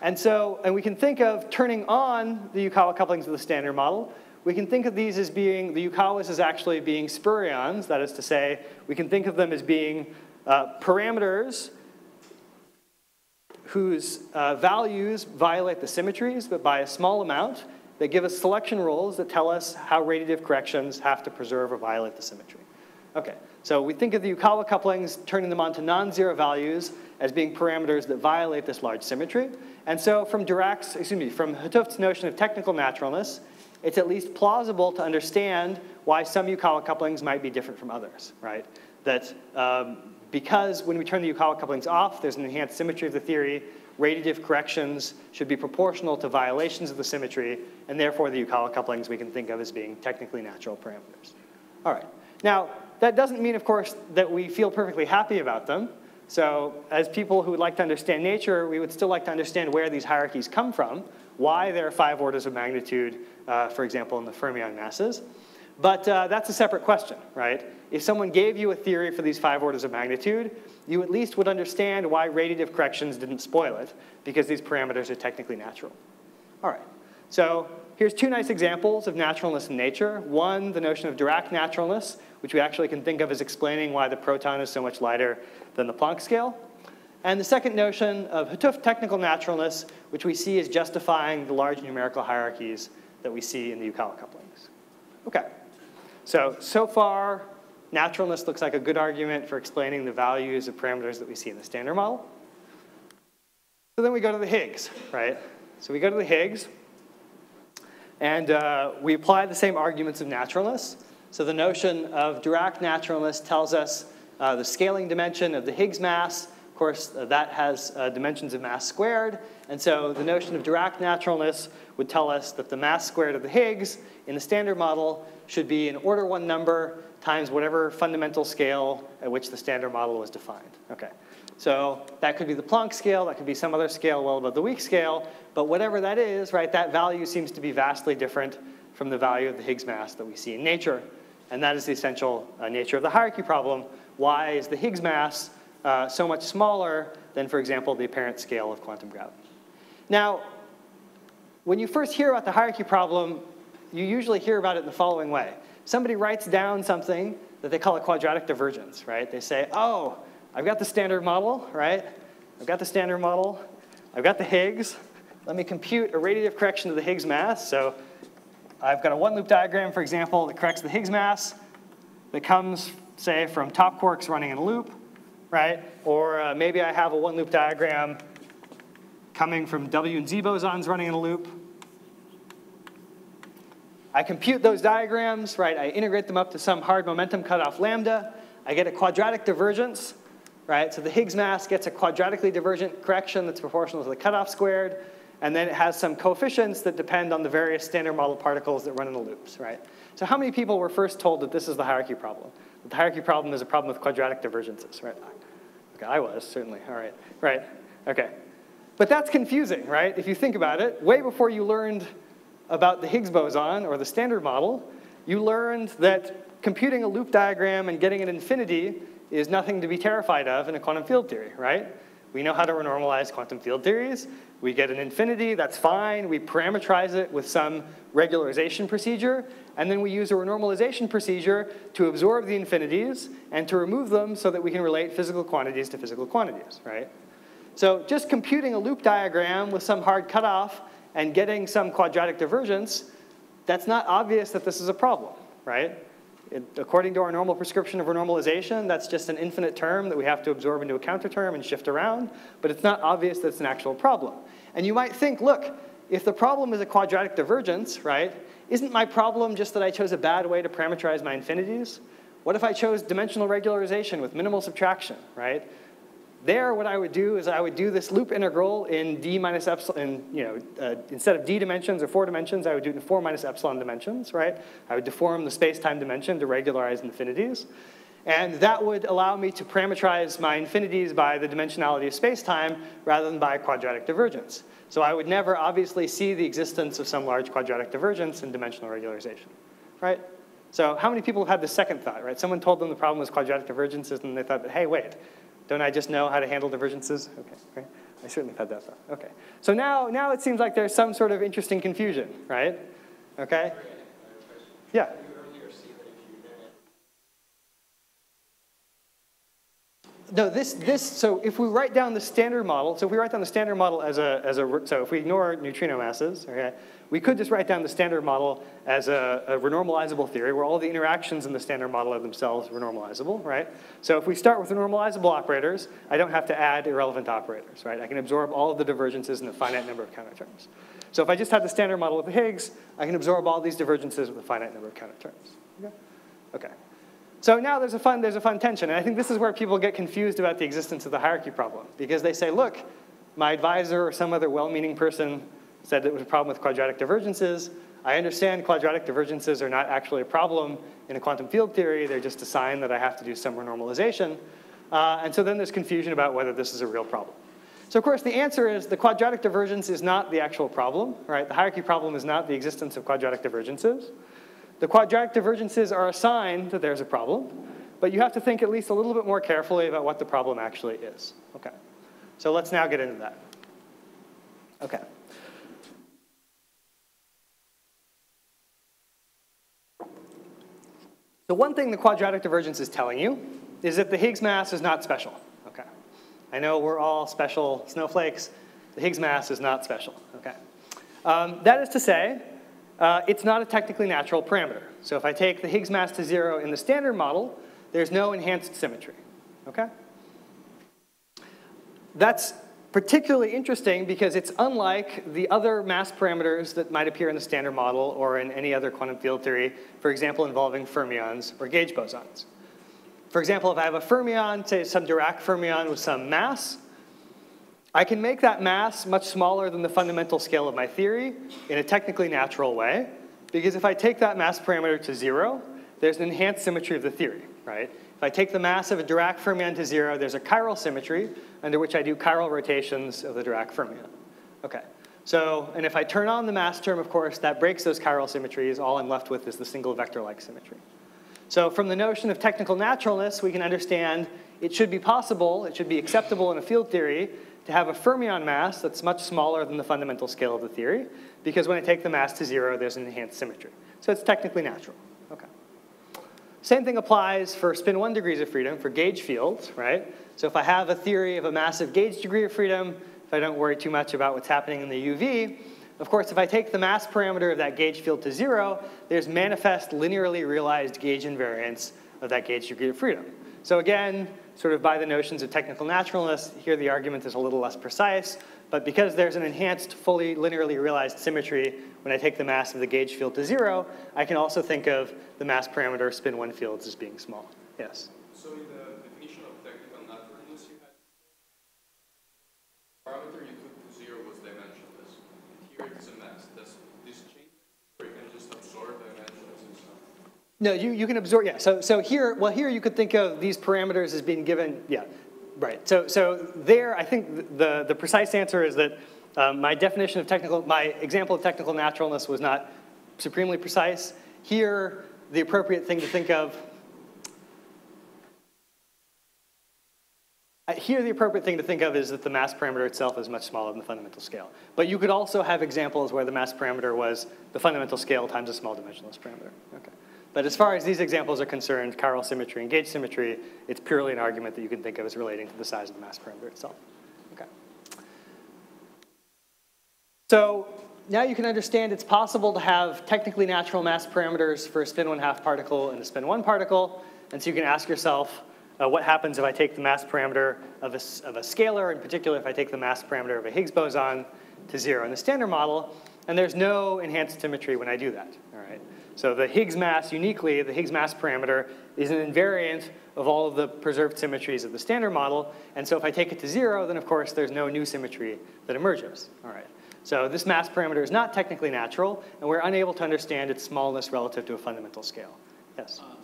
And so, and we can think of turning on the Yukawa couplings of the standard model. We can think of these as being, the Yukawas as actually being spurions, that is to say, we can think of them as being uh, parameters whose uh, values violate the symmetries, but by a small amount, they give us selection rules that tell us how radiative corrections have to preserve or violate the symmetry. Okay, so we think of the Yukawa couplings, turning them on to non-zero values as being parameters that violate this large symmetry. And so from Dirac's, excuse me, from 't notion of technical naturalness, it's at least plausible to understand why some Yukawa couplings might be different from others, right? That um, because when we turn the Yukawa couplings off, there's an enhanced symmetry of the theory, radiative corrections should be proportional to violations of the symmetry, and therefore the Yukawa couplings we can think of as being technically natural parameters. All right. Now, that doesn't mean, of course, that we feel perfectly happy about them. So as people who would like to understand nature, we would still like to understand where these hierarchies come from, why there are five orders of magnitude, uh, for example, in the fermion masses. But uh, that's a separate question, right? If someone gave you a theory for these five orders of magnitude, you at least would understand why radiative corrections didn't spoil it, because these parameters are technically natural. All right, so here's two nice examples of naturalness in nature. One, the notion of Dirac naturalness, which we actually can think of as explaining why the proton is so much lighter than the Planck scale. And the second notion of technical naturalness, which we see as justifying the large numerical hierarchies that we see in the Yukawa couplings. Okay, so, so far, naturalness looks like a good argument for explaining the values of parameters that we see in the standard model. So then we go to the Higgs, right? So we go to the Higgs, and uh, we apply the same arguments of naturalness. So the notion of Dirac naturalness tells us uh, the scaling dimension of the Higgs mass. Of course, uh, that has uh, dimensions of mass squared. And so the notion of Dirac naturalness would tell us that the mass squared of the Higgs in the standard model should be an order one number times whatever fundamental scale at which the standard model was defined. Okay. So that could be the Planck scale, that could be some other scale well above the weak scale, but whatever that is, right, that value seems to be vastly different from the value of the Higgs mass that we see in nature. And that is the essential uh, nature of the hierarchy problem. Why is the Higgs mass uh, so much smaller than, for example, the apparent scale of quantum gravity? Now, when you first hear about the hierarchy problem, you usually hear about it in the following way. Somebody writes down something that they call a quadratic divergence, right? They say, oh, I've got the standard model, right? I've got the standard model. I've got the Higgs. Let me compute a radiative correction of the Higgs mass. So I've got a one loop diagram, for example, that corrects the Higgs mass that comes, say, from top quarks running in a loop, right? Or uh, maybe I have a one loop diagram coming from W and Z bosons running in a loop. I compute those diagrams, right? I integrate them up to some hard momentum cutoff lambda. I get a quadratic divergence, right? So the Higgs mass gets a quadratically divergent correction that's proportional to the cutoff squared and then it has some coefficients that depend on the various standard model particles that run in the loops, right? So how many people were first told that this is the hierarchy problem? The hierarchy problem is a problem with quadratic divergences, right? Okay, I was, certainly, all right, right, okay. But that's confusing, right? If you think about it, way before you learned about the Higgs boson or the standard model, you learned that computing a loop diagram and getting an infinity is nothing to be terrified of in a quantum field theory, right? We know how to renormalize quantum field theories. We get an infinity, that's fine. We parameterize it with some regularization procedure, and then we use a renormalization procedure to absorb the infinities and to remove them so that we can relate physical quantities to physical quantities, right? So just computing a loop diagram with some hard cutoff and getting some quadratic divergence, that's not obvious that this is a problem, right? It, according to our normal prescription of renormalization, that's just an infinite term that we have to absorb into a counter term and shift around, but it's not obvious that it's an actual problem. And you might think, look, if the problem is a quadratic divergence, right, isn't my problem just that I chose a bad way to parameterize my infinities? What if I chose dimensional regularization with minimal subtraction, right? There, what I would do is I would do this loop integral in d minus epsilon, in, you know, uh, instead of d dimensions or four dimensions, I would do it in four minus epsilon dimensions, right? I would deform the space-time dimension to regularize infinities. And that would allow me to parameterize my infinities by the dimensionality of space-time rather than by quadratic divergence. So I would never obviously see the existence of some large quadratic divergence in dimensional regularization, right? So how many people have had the second thought, right? Someone told them the problem was quadratic divergences and they thought, hey, wait, don't I just know how to handle divergences? Okay, right? I certainly had that thought. Okay. So now, now it seems like there's some sort of interesting confusion, right? Okay? Yeah. No, this, this, so if we write down the standard model, so if we write down the standard model as a, as a so if we ignore neutrino masses, okay, we could just write down the standard model as a, a renormalizable theory where all the interactions in the standard model are themselves renormalizable, right? So if we start with renormalizable operators, I don't have to add irrelevant operators, right? I can absorb all of the divergences in a finite number of counter terms. So if I just have the standard model with the Higgs, I can absorb all these divergences with a finite number of counter terms. Okay? okay. So now there's a fun, there's a fun tension, and I think this is where people get confused about the existence of the hierarchy problem, because they say, look, my advisor or some other well-meaning person said it was a problem with quadratic divergences. I understand quadratic divergences are not actually a problem in a quantum field theory, they're just a sign that I have to do some renormalization. Uh, and so then there's confusion about whether this is a real problem. So of course the answer is the quadratic divergence is not the actual problem, right? The hierarchy problem is not the existence of quadratic divergences. The quadratic divergences are a sign that there's a problem, but you have to think at least a little bit more carefully about what the problem actually is. Okay, so let's now get into that. Okay. So one thing the quadratic divergence is telling you is that the Higgs mass is not special. Okay. I know we're all special snowflakes. The Higgs mass is not special. Okay. Um, that is to say uh, it's not a technically natural parameter. So if I take the Higgs mass to zero in the standard model, there's no enhanced symmetry, okay? That's particularly interesting because it's unlike the other mass parameters that might appear in the standard model or in any other quantum field theory, for example, involving fermions or gauge bosons. For example, if I have a fermion, say some Dirac fermion with some mass, I can make that mass much smaller than the fundamental scale of my theory in a technically natural way, because if I take that mass parameter to zero, there's an enhanced symmetry of the theory, right? If I take the mass of a Dirac fermion to zero, there's a chiral symmetry under which I do chiral rotations of the Dirac fermion. Okay, so, and if I turn on the mass term, of course, that breaks those chiral symmetries. All I'm left with is the single vector-like symmetry. So from the notion of technical naturalness, we can understand it should be possible, it should be acceptable in a field theory to have a fermion mass that's much smaller than the fundamental scale of the theory, because when I take the mass to zero, there's an enhanced symmetry. So it's technically natural. Same thing applies for spin one degrees of freedom for gauge fields, right? So if I have a theory of a massive gauge degree of freedom, if I don't worry too much about what's happening in the UV, of course, if I take the mass parameter of that gauge field to zero, there's manifest linearly realized gauge invariance of that gauge degree of freedom. So again, sort of by the notions of technical naturalness. Here the argument is a little less precise, but because there's an enhanced, fully linearly realized symmetry when I take the mass of the gauge field to zero, I can also think of the mass parameter spin one fields as being small. Yes? So in the definition of technical naturalness, you had parameter you took to zero was dimensionless. Here it is a mass. Does this change or you can just absorb dimensions and stuff? No, you, you can absorb, yeah. So, so here, well, here you could think of these parameters as being given, yeah, right. So, so there, I think the, the precise answer is that um, my definition of technical, my example of technical naturalness was not supremely precise. Here, the appropriate thing to think of, uh, here the appropriate thing to think of is that the mass parameter itself is much smaller than the fundamental scale. But you could also have examples where the mass parameter was the fundamental scale times a small dimensionless parameter. Okay. But as far as these examples are concerned, chiral symmetry and gauge symmetry, it's purely an argument that you can think of as relating to the size of the mass parameter itself. Okay. So now you can understand it's possible to have technically natural mass parameters for a spin one half particle and a spin one particle. And so you can ask yourself, uh, what happens if I take the mass parameter of a, of a scalar, in particular if I take the mass parameter of a Higgs boson to zero in the standard model, and there's no enhanced symmetry when I do that? So the Higgs mass uniquely, the Higgs mass parameter is an invariant of all of the preserved symmetries of the standard model. And so if I take it to zero, then of course there's no new symmetry that emerges. All right. So this mass parameter is not technically natural, and we're unable to understand its smallness relative to a fundamental scale. Yes? Uh,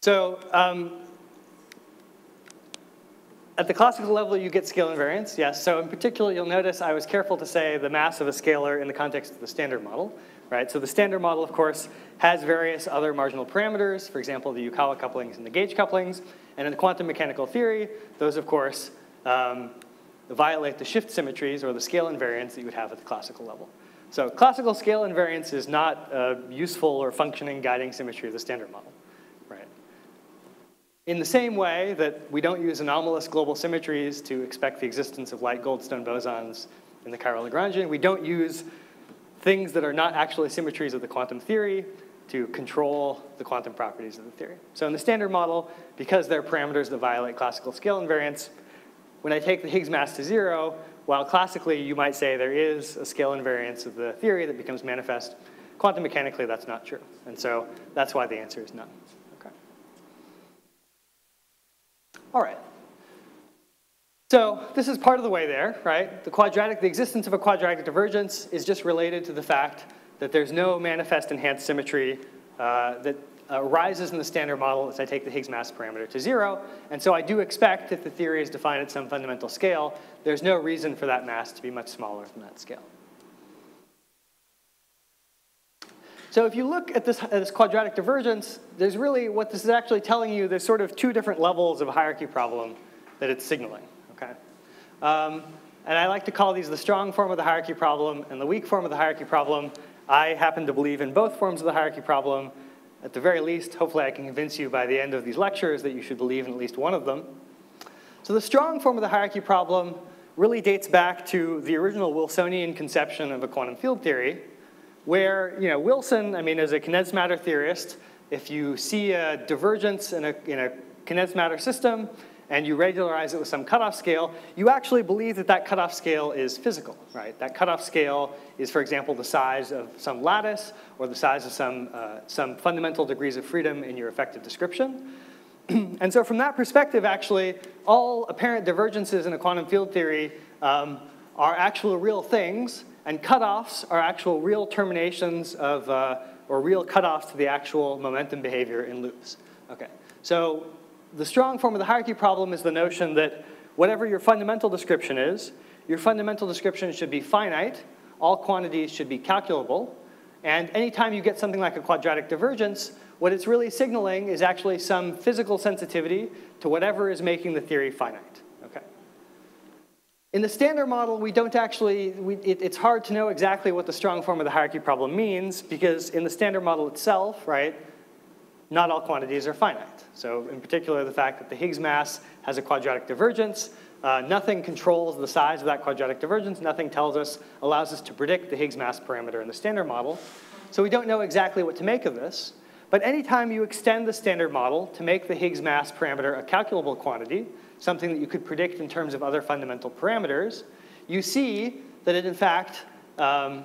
so, so um, at the classical level, you get scale invariance, yes. So in particular, you'll notice I was careful to say the mass of a scalar in the context of the standard model, right? So the standard model, of course, has various other marginal parameters, for example, the Yukawa couplings and the gauge couplings. And in quantum mechanical theory, those, of course, um, violate the shift symmetries or the scale invariance that you would have at the classical level. So classical scale invariance is not a useful or functioning guiding symmetry of the standard model. In the same way that we don't use anomalous global symmetries to expect the existence of light Goldstone bosons in the chiral Lagrangian, we don't use things that are not actually symmetries of the quantum theory to control the quantum properties of the theory. So in the standard model, because there are parameters that violate classical scale invariance, when I take the Higgs mass to zero, while classically you might say there is a scale invariance of the theory that becomes manifest, quantum mechanically that's not true. And so that's why the answer is none. All right. So this is part of the way there, right? The quadratic, the existence of a quadratic divergence is just related to the fact that there's no manifest enhanced symmetry uh, that arises in the standard model as I take the Higgs mass parameter to zero. And so I do expect if the theory is defined at some fundamental scale, there's no reason for that mass to be much smaller than that scale. So if you look at this, at this, quadratic divergence, there's really, what this is actually telling you, there's sort of two different levels of hierarchy problem that it's signaling, okay? Um, and I like to call these the strong form of the hierarchy problem and the weak form of the hierarchy problem. I happen to believe in both forms of the hierarchy problem. At the very least, hopefully I can convince you by the end of these lectures that you should believe in at least one of them. So the strong form of the hierarchy problem really dates back to the original Wilsonian conception of a quantum field theory, where you know, Wilson, I mean, as a condensed matter theorist, if you see a divergence in a, in a condensed matter system and you regularize it with some cutoff scale, you actually believe that that cutoff scale is physical, right? That cutoff scale is, for example, the size of some lattice or the size of some, uh, some fundamental degrees of freedom in your effective description. [clears throat] and so from that perspective, actually, all apparent divergences in a quantum field theory um, are actual real things, and cutoffs are actual real terminations of, uh, or real cutoffs to the actual momentum behavior in loops. Okay, so the strong form of the hierarchy problem is the notion that whatever your fundamental description is, your fundamental description should be finite, all quantities should be calculable, and anytime you get something like a quadratic divergence, what it's really signaling is actually some physical sensitivity to whatever is making the theory finite. In the standard model, we don't actually, we, it, it's hard to know exactly what the strong form of the hierarchy problem means because in the standard model itself, right, not all quantities are finite. So in particular, the fact that the Higgs mass has a quadratic divergence, uh, nothing controls the size of that quadratic divergence, nothing tells us, allows us to predict the Higgs mass parameter in the standard model. So we don't know exactly what to make of this. But anytime you extend the standard model to make the Higgs mass parameter a calculable quantity, something that you could predict in terms of other fundamental parameters, you see that it, in fact, um,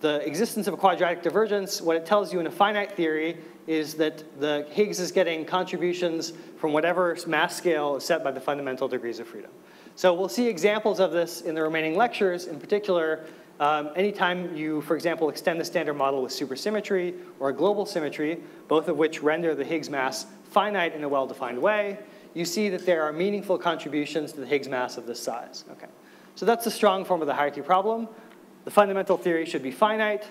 the existence of a quadratic divergence, what it tells you in a finite theory is that the Higgs is getting contributions from whatever mass scale is set by the fundamental degrees of freedom. So we'll see examples of this in the remaining lectures. In particular, um, anytime you, for example, extend the standard model with supersymmetry or a global symmetry, both of which render the Higgs mass finite in a well-defined way, you see that there are meaningful contributions to the Higgs mass of this size. Okay. So that's the strong form of the hierarchy problem. The fundamental theory should be finite.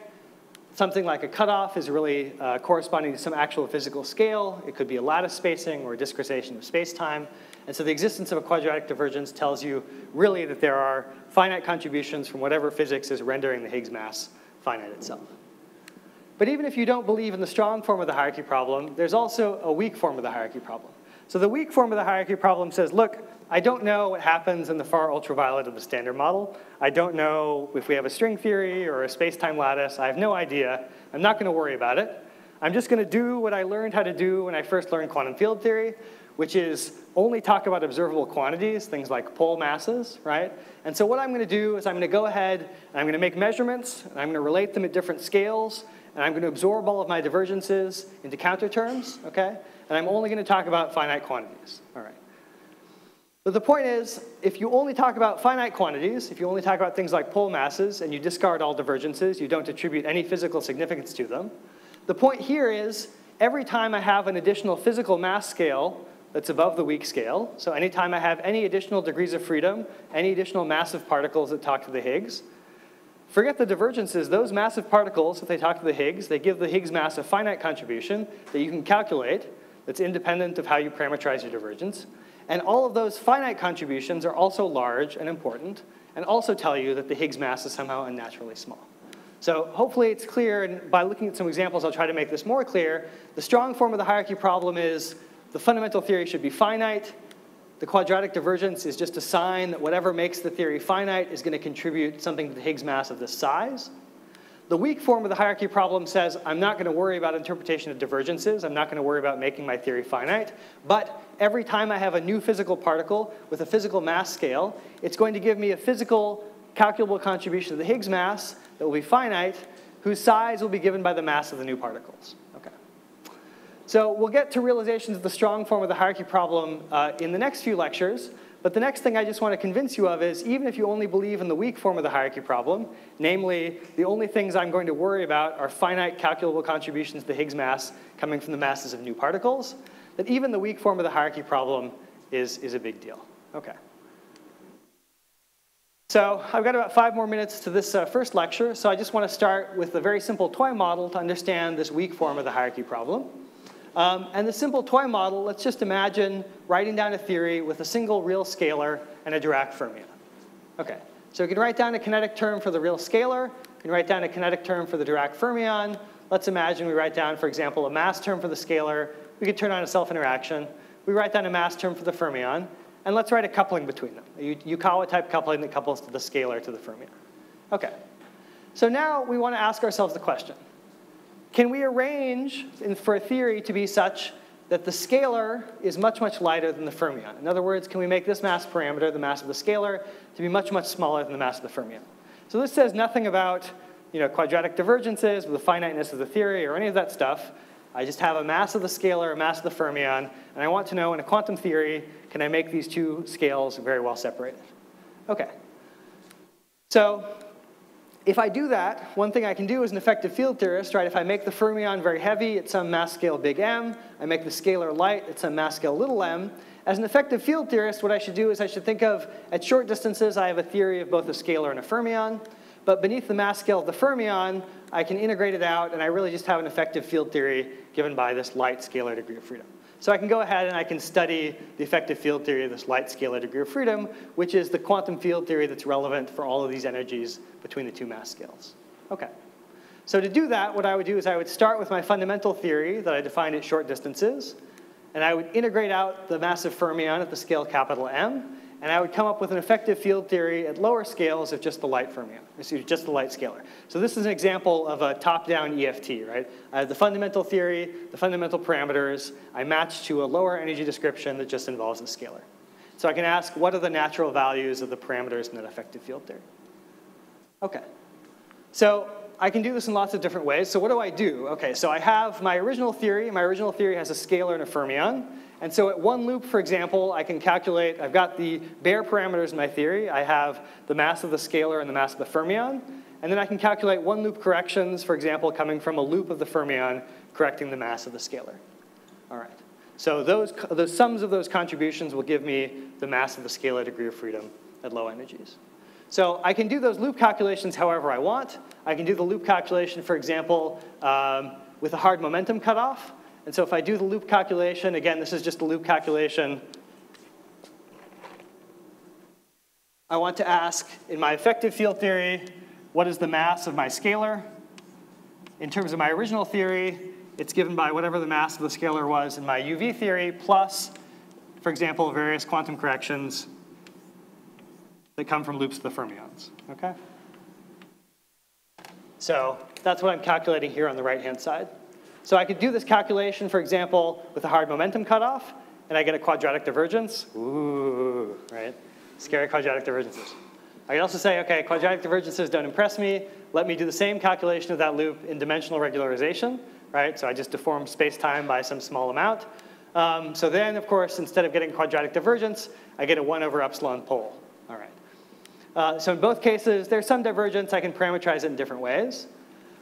Something like a cutoff is really uh, corresponding to some actual physical scale. It could be a lattice spacing or a discretization of space-time. And so the existence of a quadratic divergence tells you really that there are finite contributions from whatever physics is rendering the Higgs mass finite itself. But even if you don't believe in the strong form of the hierarchy problem, there's also a weak form of the hierarchy problem. So the weak form of the hierarchy problem says, look, I don't know what happens in the far ultraviolet of the standard model. I don't know if we have a string theory or a space-time lattice. I have no idea. I'm not going to worry about it. I'm just going to do what I learned how to do when I first learned quantum field theory, which is only talk about observable quantities, things like pole masses, right? And so what I'm going to do is I'm going to go ahead and I'm going to make measurements, and I'm going to relate them at different scales, and I'm going to absorb all of my divergences into counter terms, okay? And I'm only going to talk about finite quantities, all right? But the point is, if you only talk about finite quantities, if you only talk about things like pole masses and you discard all divergences, you don't attribute any physical significance to them, the point here is every time I have an additional physical mass scale that's above the weak scale, so anytime I have any additional degrees of freedom, any additional massive particles that talk to the Higgs, Forget the divergences. Those massive particles, if they talk to the Higgs, they give the Higgs mass a finite contribution that you can calculate that's independent of how you parameterize your divergence. And all of those finite contributions are also large and important and also tell you that the Higgs mass is somehow unnaturally small. So hopefully it's clear, and by looking at some examples, I'll try to make this more clear. The strong form of the hierarchy problem is the fundamental theory should be finite, the quadratic divergence is just a sign that whatever makes the theory finite is going to contribute something to the Higgs mass of this size. The weak form of the hierarchy problem says I'm not going to worry about interpretation of divergences. I'm not going to worry about making my theory finite. But every time I have a new physical particle with a physical mass scale, it's going to give me a physical calculable contribution to the Higgs mass that will be finite, whose size will be given by the mass of the new particles. So we'll get to realizations of the strong form of the hierarchy problem uh, in the next few lectures. But the next thing I just want to convince you of is even if you only believe in the weak form of the hierarchy problem, namely the only things I'm going to worry about are finite calculable contributions to the Higgs mass coming from the masses of new particles, that even the weak form of the hierarchy problem is, is a big deal. Okay. So I've got about five more minutes to this uh, first lecture, so I just want to start with a very simple toy model to understand this weak form of the hierarchy problem. Um, and the simple toy model, let's just imagine writing down a theory with a single real scalar and a Dirac fermion. Okay, so we can write down a kinetic term for the real scalar, we can write down a kinetic term for the Dirac fermion. Let's imagine we write down, for example, a mass term for the scalar. We could turn on a self-interaction. We write down a mass term for the fermion, and let's write a coupling between them, a Yukawa type coupling that couples to the scalar to the fermion. Okay, so now we want to ask ourselves the question, can we arrange in, for a theory to be such that the scalar is much, much lighter than the fermion? In other words, can we make this mass parameter, the mass of the scalar, to be much, much smaller than the mass of the fermion? So this says nothing about you know, quadratic divergences, the finiteness of the theory, or any of that stuff. I just have a mass of the scalar, a mass of the fermion, and I want to know in a quantum theory, can I make these two scales very well separated? Okay. So if I do that, one thing I can do as an effective field theorist, right, if I make the fermion very heavy at some mass scale big M, I make the scalar light at some mass scale little m, as an effective field theorist, what I should do is I should think of, at short distances, I have a theory of both a scalar and a fermion, but beneath the mass scale of the fermion, I can integrate it out, and I really just have an effective field theory given by this light scalar degree of freedom. So I can go ahead and I can study the effective field theory of this light scalar degree of freedom, which is the quantum field theory that's relevant for all of these energies between the two mass scales. Okay. So to do that, what I would do is I would start with my fundamental theory that I defined at short distances, and I would integrate out the massive fermion at the scale capital M, and I would come up with an effective field theory at lower scales of just the light fermion, excuse just the light scalar. So this is an example of a top-down EFT, right? I have the fundamental theory, the fundamental parameters, I match to a lower energy description that just involves the scalar. So I can ask, what are the natural values of the parameters in that effective field theory? Okay. So I can do this in lots of different ways. So what do I do? Okay, so I have my original theory. My original theory has a scalar and a fermion. And so at one loop, for example, I can calculate, I've got the bare parameters in my theory. I have the mass of the scalar and the mass of the fermion. And then I can calculate one loop corrections, for example, coming from a loop of the fermion correcting the mass of the scalar. All right. So those, the sums of those contributions will give me the mass of the scalar degree of freedom at low energies. So I can do those loop calculations however I want. I can do the loop calculation, for example, um, with a hard momentum cutoff. And so if I do the loop calculation, again, this is just a loop calculation. I want to ask, in my effective field theory, what is the mass of my scalar? In terms of my original theory, it's given by whatever the mass of the scalar was in my UV theory, plus, for example, various quantum corrections that come from loops of the fermions, okay? So that's what I'm calculating here on the right-hand side. So I could do this calculation, for example, with a hard momentum cutoff, and I get a quadratic divergence. Ooh, right? Scary quadratic divergences. I can also say, okay, quadratic divergences don't impress me. Let me do the same calculation of that loop in dimensional regularization, right? So I just deform space-time by some small amount. Um, so then, of course, instead of getting quadratic divergence, I get a 1 over epsilon pole. All right. Uh, so in both cases, there's some divergence. I can parameterize it in different ways.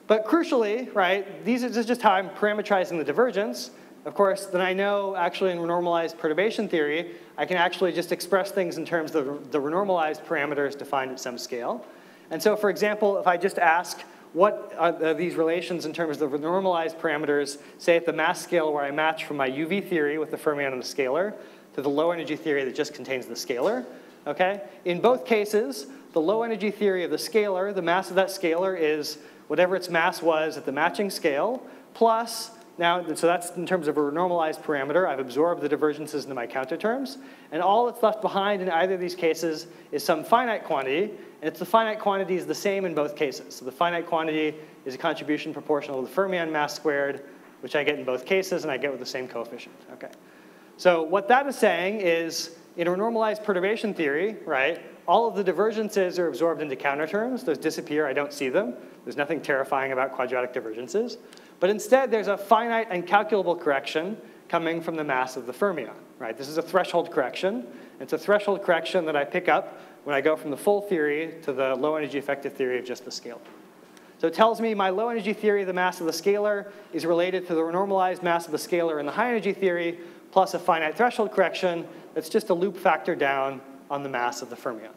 But crucially, right, these is just how I'm parameterizing the divergence. Of course, then I know actually in renormalized perturbation theory, I can actually just express things in terms of the, the renormalized parameters defined at some scale. And so, for example, if I just ask what are these relations in terms of the normalized parameters, say at the mass scale where I match from my UV theory with the fermion and the scalar to the low energy theory that just contains the scalar, okay? In both cases, the low energy theory of the scalar, the mass of that scalar is whatever its mass was at the matching scale, plus now, so that's in terms of a normalized parameter. I've absorbed the divergences into my counter terms. And all that's left behind in either of these cases is some finite quantity. And it's the finite quantity is the same in both cases. So the finite quantity is a contribution proportional to the fermion mass squared, which I get in both cases, and I get with the same coefficient. Okay. So what that is saying is, in a normalized perturbation theory, right, all of the divergences are absorbed into counter terms. Those disappear. I don't see them. There's nothing terrifying about quadratic divergences. But instead, there's a finite and calculable correction coming from the mass of the fermion, right? This is a threshold correction. It's a threshold correction that I pick up when I go from the full theory to the low energy effective theory of just the scalar. So it tells me my low energy theory of the mass of the scalar is related to the normalized mass of the scalar in the high energy theory plus a finite threshold correction that's just a loop factor down on the mass of the fermion.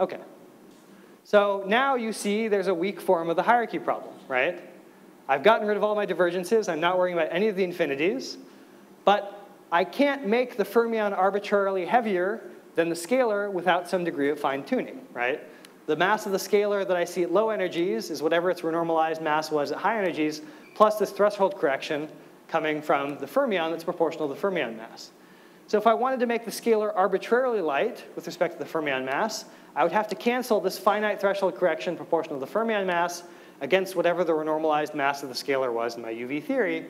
Okay. So now you see there's a weak form of the hierarchy problem, right? I've gotten rid of all my divergences. I'm not worrying about any of the infinities. But I can't make the fermion arbitrarily heavier than the scalar without some degree of fine tuning, right? The mass of the scalar that I see at low energies is whatever its renormalized mass was at high energies, plus this threshold correction coming from the fermion that's proportional to the fermion mass. So if I wanted to make the scalar arbitrarily light with respect to the fermion mass, I would have to cancel this finite threshold correction proportional to the fermion mass against whatever the renormalized mass of the scalar was in my UV theory,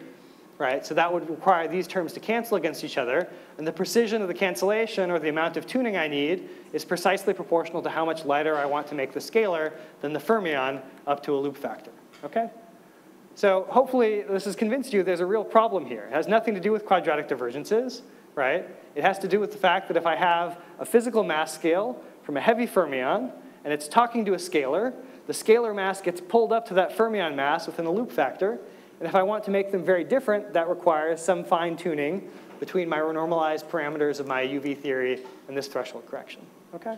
right? So that would require these terms to cancel against each other, and the precision of the cancellation or the amount of tuning I need is precisely proportional to how much lighter I want to make the scalar than the fermion up to a loop factor, okay? So hopefully this has convinced you there's a real problem here. It has nothing to do with quadratic divergences, right? It has to do with the fact that if I have a physical mass scale from a heavy fermion, and it's talking to a scalar, the scalar mass gets pulled up to that fermion mass within the loop factor. And if I want to make them very different, that requires some fine tuning between my normalized parameters of my UV theory and this threshold correction. Okay?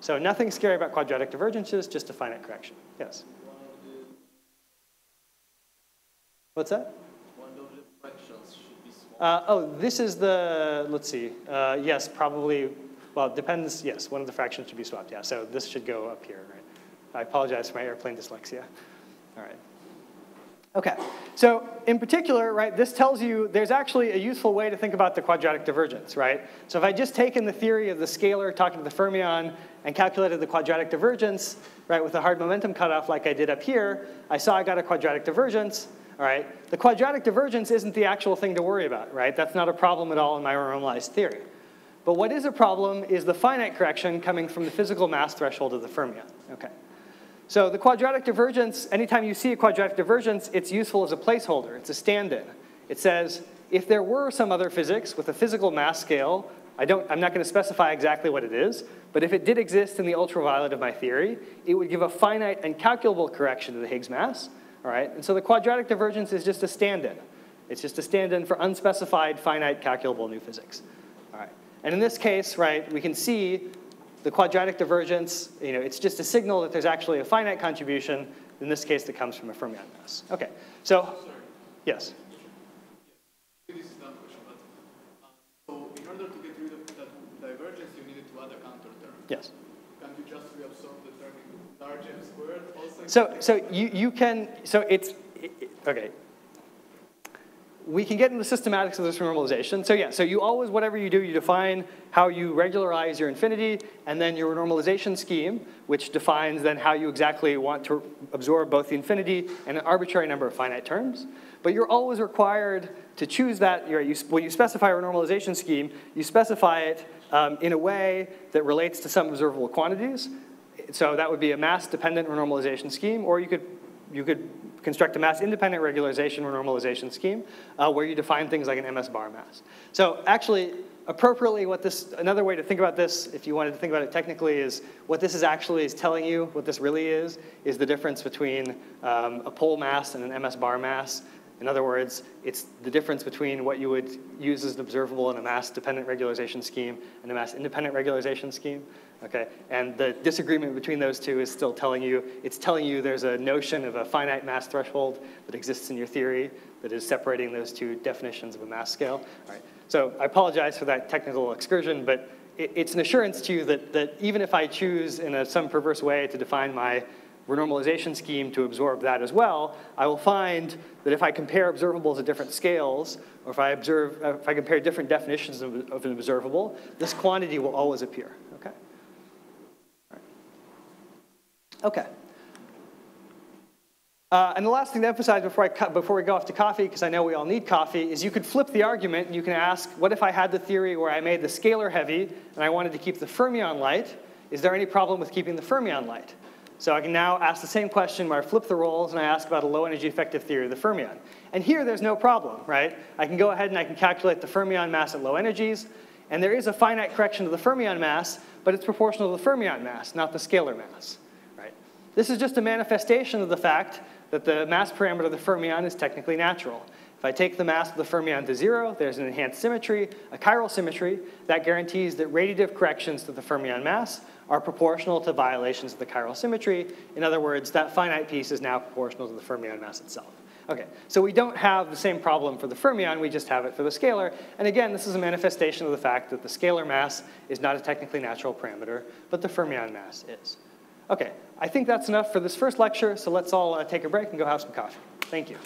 So nothing scary about quadratic divergences, just a finite correction. Yes? What's that? Uh, oh, this is the, let's see. Uh, yes, probably, well, it depends. Yes, one of the fractions should be swapped. Yeah, so this should go up here, right? I apologize for my airplane dyslexia. All right. Okay, so in particular, right, this tells you there's actually a useful way to think about the quadratic divergence, right? So if I just taken the theory of the scalar talking to the fermion and calculated the quadratic divergence, right, with a hard momentum cutoff like I did up here, I saw I got a quadratic divergence, all right? The quadratic divergence isn't the actual thing to worry about, right? That's not a problem at all in my normalized theory. But what is a problem is the finite correction coming from the physical mass threshold of the fermion, okay? So the quadratic divergence, anytime you see a quadratic divergence, it's useful as a placeholder. It's a stand-in. It says, if there were some other physics with a physical mass scale, I don't, I'm not going to specify exactly what it is, but if it did exist in the ultraviolet of my theory, it would give a finite and calculable correction to the Higgs mass. All right? And so the quadratic divergence is just a stand-in. It's just a stand-in for unspecified, finite, calculable new physics. All right. And in this case, right, we can see the quadratic divergence, you know, it's just a signal that there's actually a finite contribution, in this case that comes from a fermion mass. Okay, so, Sorry. yes? This is not question, but uh, so in order to get rid of that divergence, you needed to add a counter term. Yes. Can you just reabsorb the term into large m squared also? So, so you, you can, so it's, okay, we can get into the systematics of this normalization. So yeah, so you always, whatever you do, you define how you regularize your infinity, and then your normalization scheme, which defines then how you exactly want to absorb both the infinity and an arbitrary number of finite terms. But you're always required to choose that, you when you specify a normalization scheme, you specify it um, in a way that relates to some observable quantities. So that would be a mass-dependent renormalization scheme, or you could, you could construct a mass-independent regularization renormalization scheme uh, where you define things like an MS bar mass. So actually, appropriately what this, another way to think about this, if you wanted to think about it technically, is what this is actually is telling you, what this really is, is the difference between um, a pole mass and an MS bar mass. In other words, it's the difference between what you would use as an observable in a mass-dependent regularization scheme and a mass-independent regularization scheme. Okay, and the disagreement between those two is still telling you, it's telling you there's a notion of a finite mass threshold that exists in your theory that is separating those two definitions of a mass scale. All right. So I apologize for that technical excursion, but it, it's an assurance to you that, that even if I choose in a some perverse way to define my renormalization scheme to absorb that as well, I will find that if I compare observables at different scales, or if I, observe, uh, if I compare different definitions of, of, an observable, this quantity will always appear, okay? Uh, and the last thing to emphasize before, I cut, before we go off to coffee, because I know we all need coffee, is you could flip the argument and you can ask, what if I had the theory where I made the scalar heavy and I wanted to keep the fermion light? Is there any problem with keeping the fermion light? So I can now ask the same question where I flip the roles and I ask about a low energy effective theory of the fermion. And here there's no problem, right? I can go ahead and I can calculate the fermion mass at low energies, and there is a finite correction to the fermion mass, but it's proportional to the fermion mass, not the scalar mass? This is just a manifestation of the fact that the mass parameter of the fermion is technically natural. If I take the mass of the fermion to zero, there's an enhanced symmetry, a chiral symmetry, that guarantees that radiative corrections to the fermion mass are proportional to violations of the chiral symmetry. In other words, that finite piece is now proportional to the fermion mass itself. Okay, so we don't have the same problem for the fermion, we just have it for the scalar. And again, this is a manifestation of the fact that the scalar mass is not a technically natural parameter, but the fermion mass is. Okay, I think that's enough for this first lecture, so let's all uh, take a break and go have some coffee. Thank you.